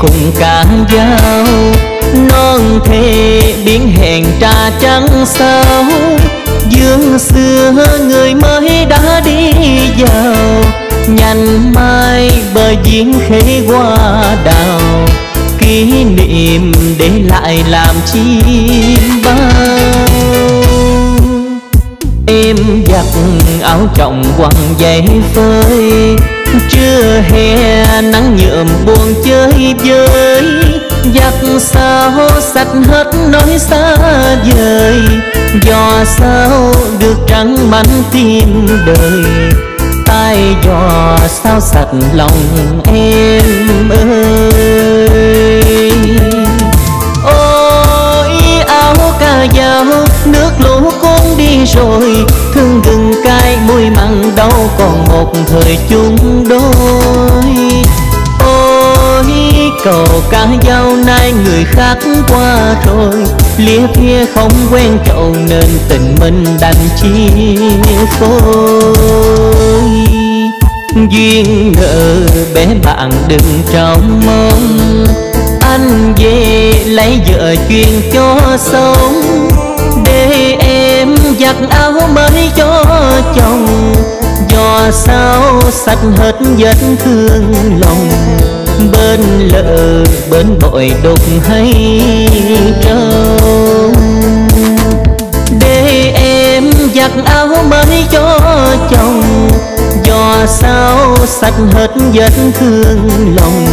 Cùng cả giao. Non thề biến hẹn trà trắng sao. Dương xưa người mới đã đi vào. Nhanh mai bờ diễn khế hoa đào. Kỷ niệm để lại làm chi bao. Em giặt áo trọng quăng giấy phơi chưa hè, nắng nhuộm buồn chơi vơi. Giặt sao sạch hết nỗi xa vời. Do sao được trắng mảnh tim đời. Tay dò sao sạch lòng em ơi? Ôi, áo ca dao rồi, thương gừng cay mùi mặn đâu còn một thời chung đôi. Ôi, cầu ca dao nay người khác qua rồi lía kia không quen chậu nên tình mình đành chia phôi. Duyên nợ bé bạn đừng trong mong, anh về lấy vợ chuyên cho sống giặt áo mới cho chồng do sao sạch hết vết thương lòng. Bên lỡ, bên bội đục hay trâu. Để em giặt áo mới cho chồng do sao sạch hết vết thương lòng.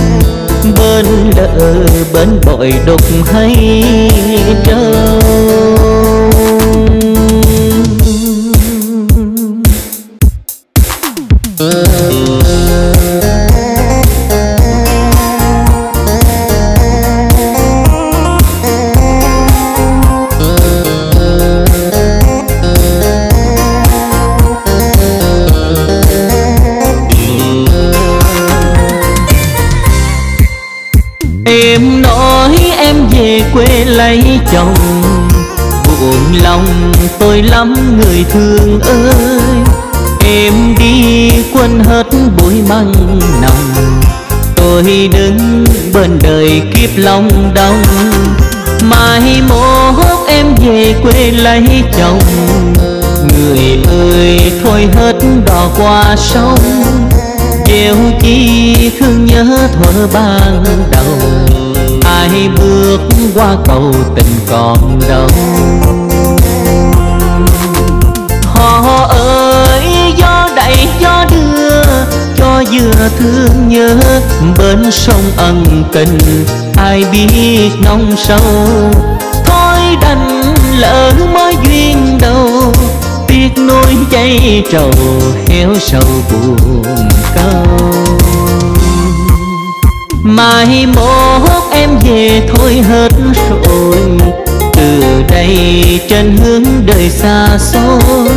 Bên lỡ, bên bội đục hay trâu. Tôi lắm người thương ơi, Em đi quên hết bụi măng nồng Tôi đứng bên đời kiếp lòng đông Mai mốt em về quê lấy chồng. Người ơi, thôi hết đò qua sông Gieo chi thương nhớ thuở ban đầu. Ai bước qua cầu tình còn đâu vừa thương nhớ bên sông ân tình, Ai biết nông sâu. Thôi đành lỡ mới duyên đầu, tiếc nuối chay trầu, héo sầu buồn câu. Mai mốt em về thôi hết rồi, từ đây trên hướng đời xa xôi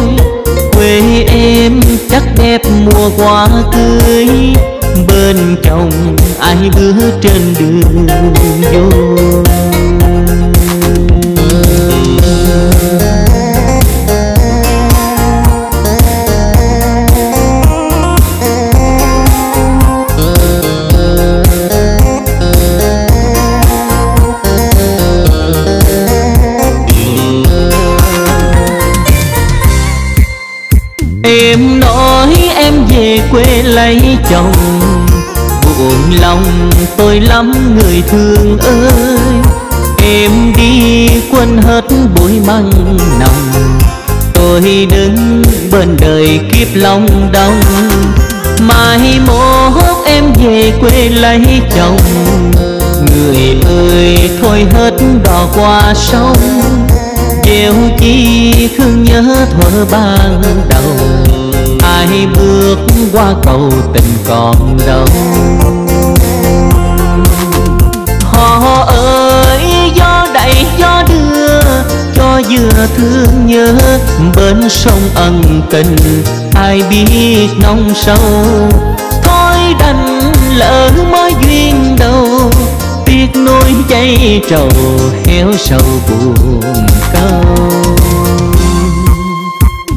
quê em chắc đẹp mùa hoa cưới bên chồng ai bước trên đường vô? Chồng. Buồn lòng tôi lắm người thương ơi. Em đi quên hết bụi măng nồng tôi đứng bên đời kiếp lòng đông mai mốt em về quê lấy chồng. Người ơi, thôi hết đò qua sông gieo chi thương nhớ thuở ban đầu. Ai bước qua cầu tình còn đâu. Họ ơi, gió đẩy, gió đưa, cho vừa thương nhớ. Bên sông ân tình, ai biết nông sâu. Thôi đành lỡ mới duyên đâu? Tiếc nuối cháy trầu, héo sầu buồn câu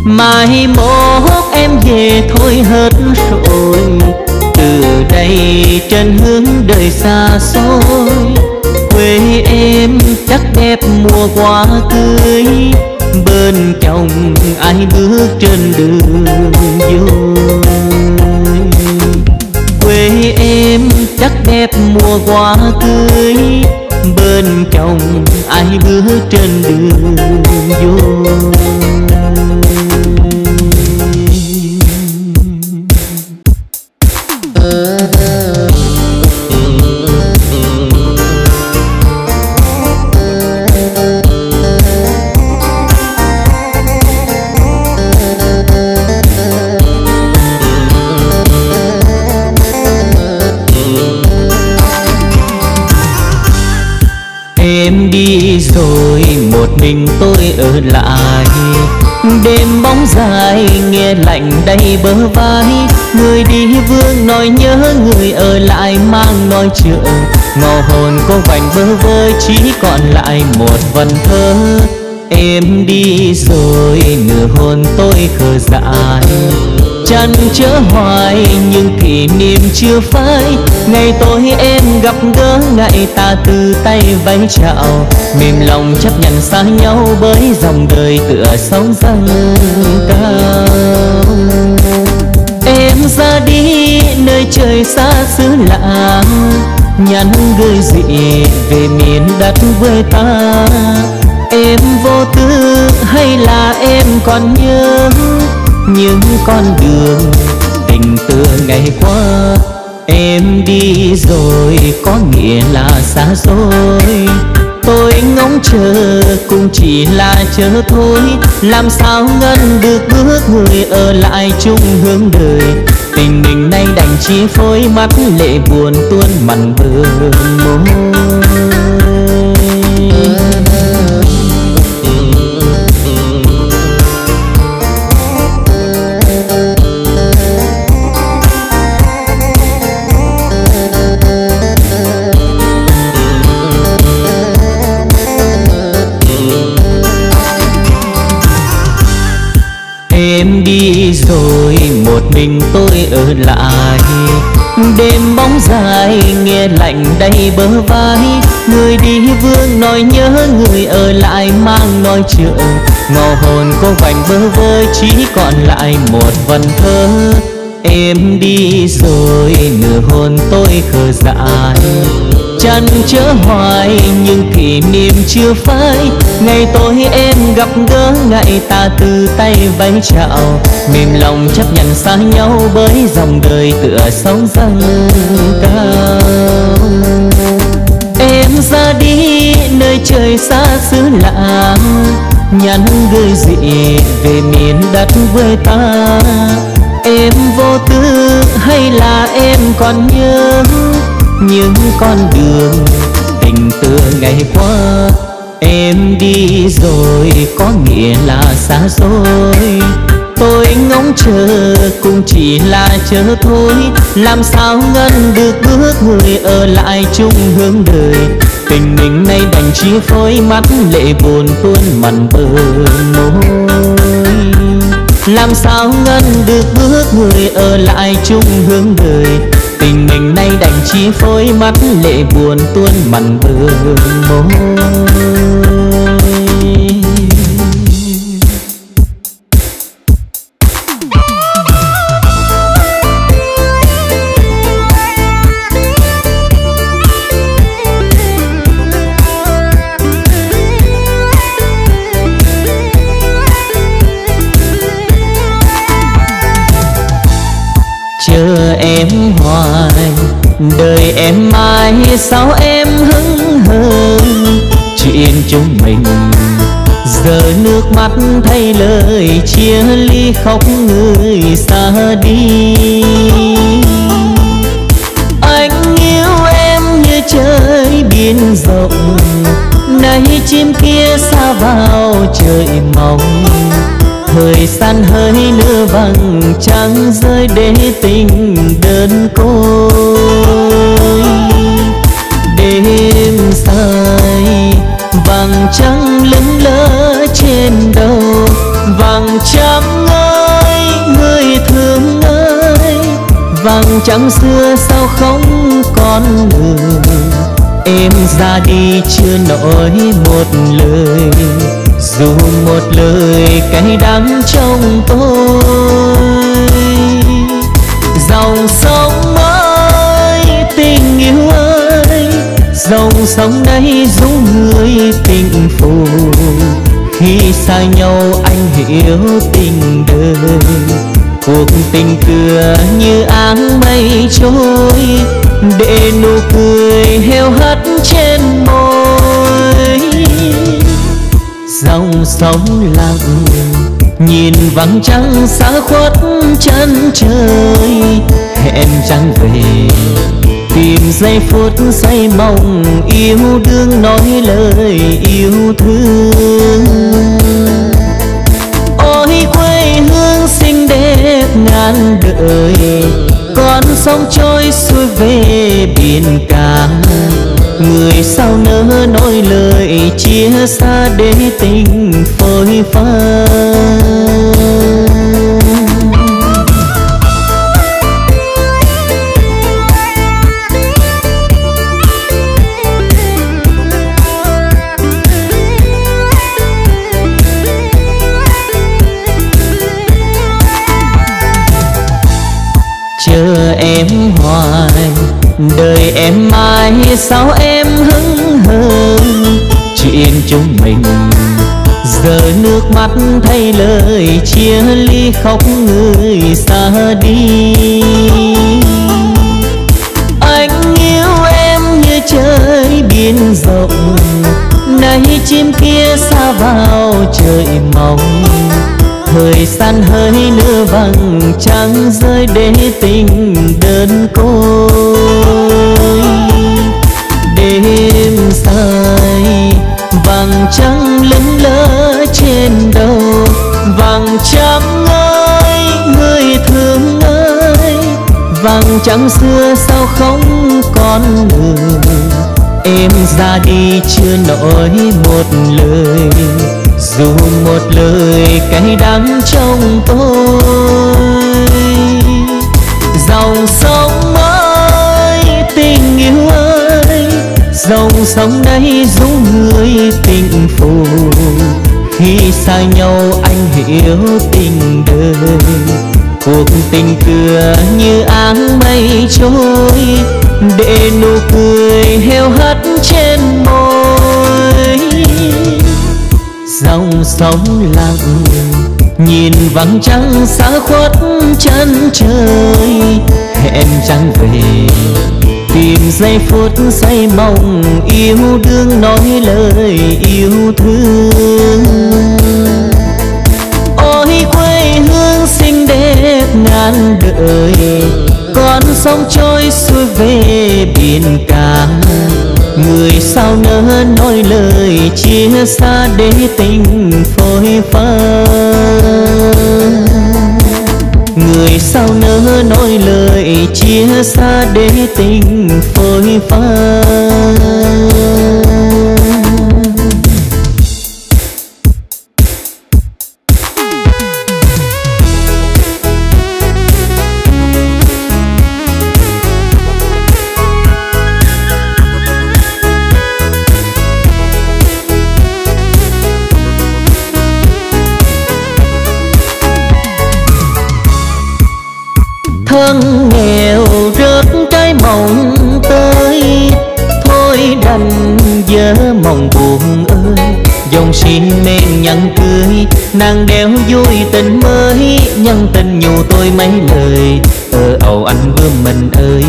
mai mốt em về thôi hết rồi, từ đây trên hướng đời xa xôi. Quê em chắc đẹp mùa hoa tươi, bên chồng ai bước trên đường vui chắc đẹp mùa hoa tươi bên chồng ai bước trên đường vui. Mình tôi ở lại. Đêm bóng dài nghe lạnh đầy bờ vai. Người đi vương nói nhớ người ở lại mang nói chuyện. Ngò hồn cô vành bơ vơ, chỉ còn lại một vần thơ. Em đi rồi, nửa hồn tôi khờ dại chăn chở hoài, nhưng kỷ niệm chưa phai. Ngày tôi em gặp gỡ ngày ta từ tay vẫy chào. Mềm lòng chấp nhận xa nhau bởi dòng đời tựa sóng dâng cao. Em ra đi, nơi trời xa xứ lạ. Nhắn gửi dị về miền đất quê ta. Em vô tư hay là em còn nhớ? Những con đường tình tựa ngày qua. Em đi rồi có nghĩa là xa xôi. Tôi ngóng chờ cũng chỉ là chờ thôi. Làm sao ngân được bước người ở lại chung hướng đời? Tình mình nay đành chi phối mắt lệ buồn tuôn mặn bờ môi. Đi rồi một mình tôi ở lại. Đêm bóng dài nghe lạnh đầy bờ vai, người đi vương nói nhớ người ở lại mang nói chuyện. Ngò hồn cô vành bơ vơ, chỉ còn lại một vần thơ. Em đi rồi nửa hồn tôi khờ dại chăn chở hoài, nhưng kỷ niệm chưa phai. Ngày tối em gặp gỡ ngày ta từ tay vẫy chào. Mềm lòng chấp nhận xa nhau bởi dòng đời tựa sóng dâng cao. Em ra đi, nơi trời xa xứ lạ. Nhắn gửi dị về miền đất quê ta. Em vô tư hay là em còn nhớ? Những con đường tình tựa ngày qua. Em đi rồi có nghĩa là xa rồi. tôi ngóng chờ cũng chỉ là chờ thôi. Làm sao ngân được bước người ở lại chung hướng đời? Tình mình nay đành chi phối mắt lệ buồn tuôn mặn bờ môi. Làm sao ngân được bước người ở lại chung hướng đời? Tình mình nay đành chi phối mắt lệ buồn tuôn mặn bờ môi hoài. Đời em mãi sao em hững hờ? Chuyện chúng mình, giờ nước mắt thay lời chia ly khóc người xa đi. Anh yêu em như trời biển rộng, nay chim kia xa vào trời mong thời gian hơi nữa vàng trắng rơi để tình đơn côi. Đêm dài, vàng trắng lững lỡ trên đầu, vàng trắng ơi, người thương ơi. Vàng trắng xưa sao không còn người, em ra đi chưa nói một lời dù một lời cay đắng trong tôi, dòng sông ơi, tình yêu ơi, dòng sông đây dù người tình phù khi xa nhau anh hiểu tình đời, cuộc tình cửa như áng mây trôi, để nụ cười heo hắt trên môi dòng sông lặng, nhìn vắng trăng xa khuất chân trời. Hẹn trăng về, tìm giây phút say mong yêu đương nói lời yêu thương. Ôi, quê hương xinh đẹp ngàn đời, con sông trôi xuôi về biển cả người sao nỡ nói lời chia xa để tình phôi pha chờ em hoài đời em mãi, sao em giờ nước mắt thay lời chia ly khóc người xa đi. Anh yêu em như trời biển rộng, nay chim kia xa vào trời mong thời gian hơi nữa vàng trăng rơi để tình đơn côi vàng trắng ơi người thương ơi. Vàng trắng xưa sao không còn người? Em ra đi chưa nói một lời. Dù một lời cay đắng trong tôi. Dòng sông ơi, tình yêu ơi. Dòng sông đây dù người tình phù khi xa nhau anh hiểu tình đời. Cuộc tình cửa như áng mây trôi, để nụ cười heo hắt trên môi. Dòng sông lặng, nhìn vắng trăng xa khuất chân trời, hẹn trăng về tìm giây phút say mộng, yêu đương nói lời yêu thương. Ôi, quê hương xinh đẹp ngàn đời, con sông trôi xuôi về biển cả người sao nỡ nói lời chia xa để tình phôi pha người sao nỡ nói lời chia xa để tình phôi pha? Xin mến nhẫn cười nàng đeo vui tình mới, nhân tình nhủ tôi mấy lời. Ở ầu anh bướm mình ơi,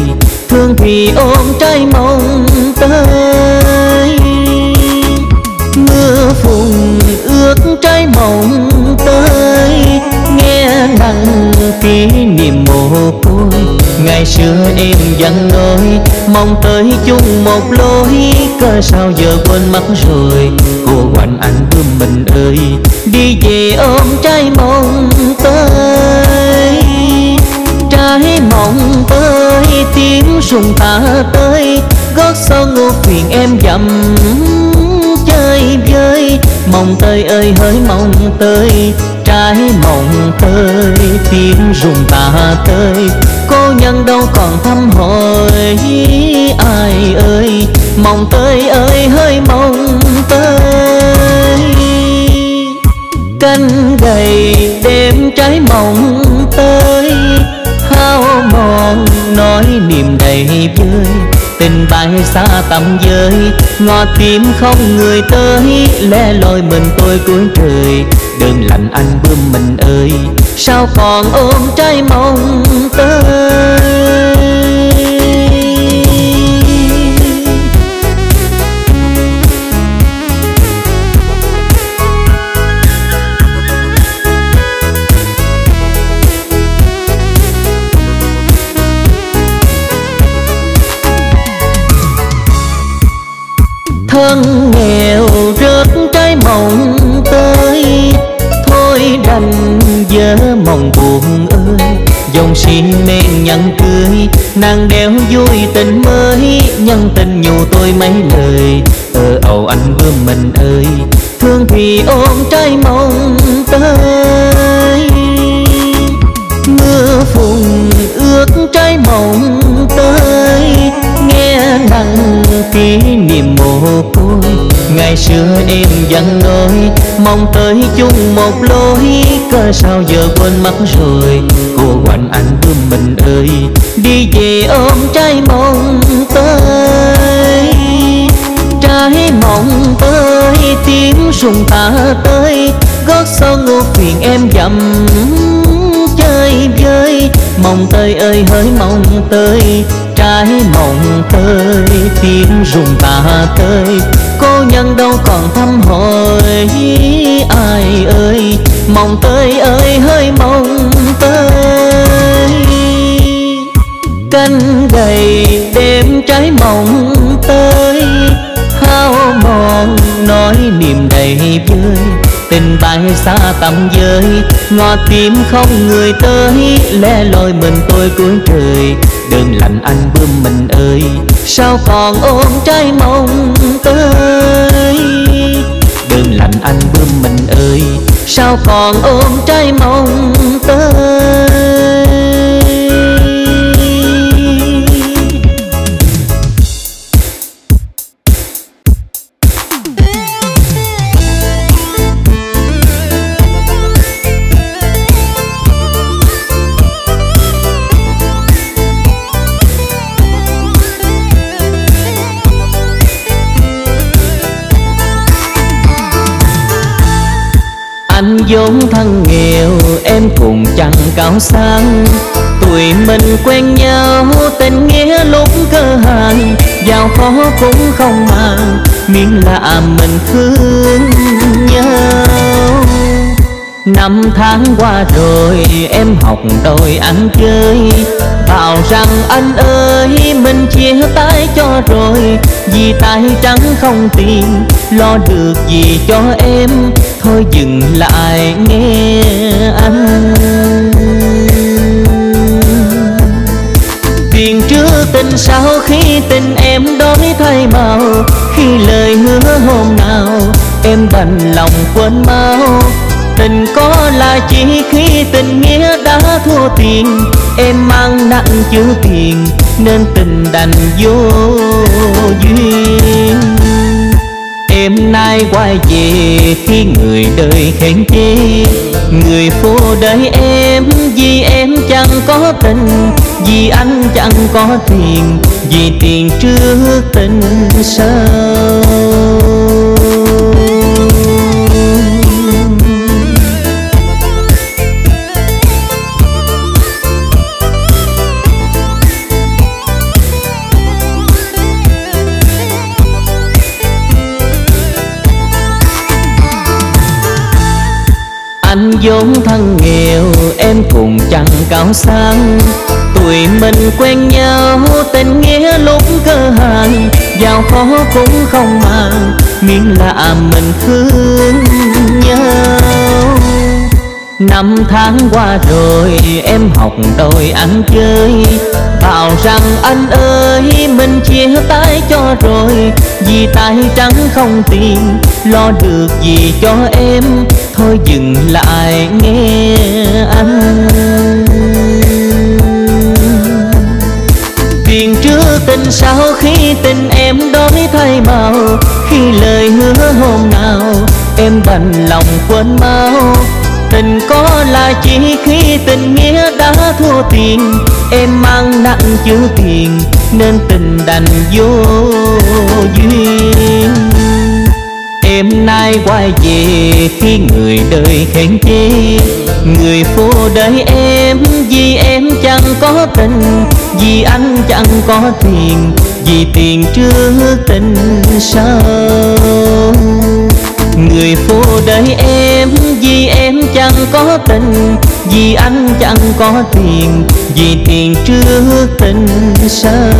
thương thì ôm trái mong tới. Mưa phùn ướt trái mộng tới. Nghe nặng kỷ niệm mồ côi ngày xưa em dặn nói, mong tới chung một lối cơ sao giờ quên mất rồi cô quạnh anh thương mình ơi, đi về ôm trái mong tới, trái mộng tới, tiếng rung ta tới, gót sau ngô phiền em dặm chơi vơi mong tới ơi hỡi mong tới, trái mộng tới, tiếng rung ta tới cô nhân đâu còn thăm hỏi ai ơi. Mong tới ơi, hơi mong tới. Canh gầy đêm trái mộng tới. Hao mòn nói niềm đầy vơi. Tình bay xa tầm giới ngọt tim không người tới. Lẻ loi mình tôi cuối trời đừng lạnh anh bướm mình ơi sao còn ôm trái mong tới thân dòng xin men nhẫn cưới. Nàng đeo vui tình mới, nhân tình nhủ tôi mấy lời. Ở ầu anh bướm mình ơi, thương thì ôm trái mong tới. Mưa phùn ướt trái mộng tới. Nghe nặng kỷ niệm mồ côi. Ngày xưa em dặn nói mong tới chung một lối. Cơ sao giờ quên mất rồi? Quạnh anh thương mình ơi đi về ôm trái mộng tới, trái mộng tới, tiếng rung ta tới. Gót son ngô phiền em dặm chơi vơi, mộng tới ơi hỡi mộng tới. Trái mộng tới, tiếng rung ta tới cô nhân đâu còn thăm hỏi ai ơi. Mong tới ơi, hơi mong tới. Canh gầy, đêm trái mộng tới. Hao mòn, nói niềm đầy vơi. Tình bay xa tầm giới ngọt tim không người tới. Lẻ loi mình tôi cuối trời đừng lạnh anh bướm mình ơi sao còn ôm trái mong tới? Đừng lạnh anh bướm mình ơi. Sao còn ôm trái mong tới vốn thân nghèo, em cùng chẳng cao sang. Tuổi mình quen nhau, tình nghĩa lúc cơ hàng. Giàu khó cũng không màng, miễn là mình thương nhau Năm tháng qua rồi em học đòi ăn chơi. Bảo rằng anh ơi, mình chia tay cho rồi. Vì tay trắng không tiền lo được gì cho em. Thôi dừng lại nghe anh. Tiền trước tình sau khi tình em đổi thay màu. Khi lời hứa hôm nào, em đành lòng quên mau Tình có là chỉ khi tình nghĩa đã thua tiền. Em mang nặng chữ tiền Nên tình đành vô duyên. Em nay quay về khi người đời khen chê. Người phố đời em vì em chẳng có tình, Vì anh chẳng có tiền. Vì tiền trước tình sau vốn thân nghèo, em cùng chẳng cao sang. Tụi mình quen nhau, tình nghĩa lúc cơ hàng. Giàu khó cũng không màng, miễn là mình thương nhau. Năm tháng qua rồi, em học đòi ăn chơi. Bảo rằng anh ơi, mình chia tay cho rồi. Vì tay trắng không tiền lo được gì cho em, Thôi dừng lại nghe anh. Tiền trước tình sau khi tình em đổi thay màu, Khi lời hứa hôm nào em đành lòng quên mau tình có là chỉ khi tình nghĩa đã thua tiền, em mang nặng chữ tiền nên tình đành vô duyên em nay quay về, khi người đời khen chê người phố đời em, vì em chẳng có tình, vì anh chẳng có tiền, vì tiền trước tình sau. Người phố đời em, vì em chẳng có tình, vì anh chẳng có tiền, vì tiền trước tình sau.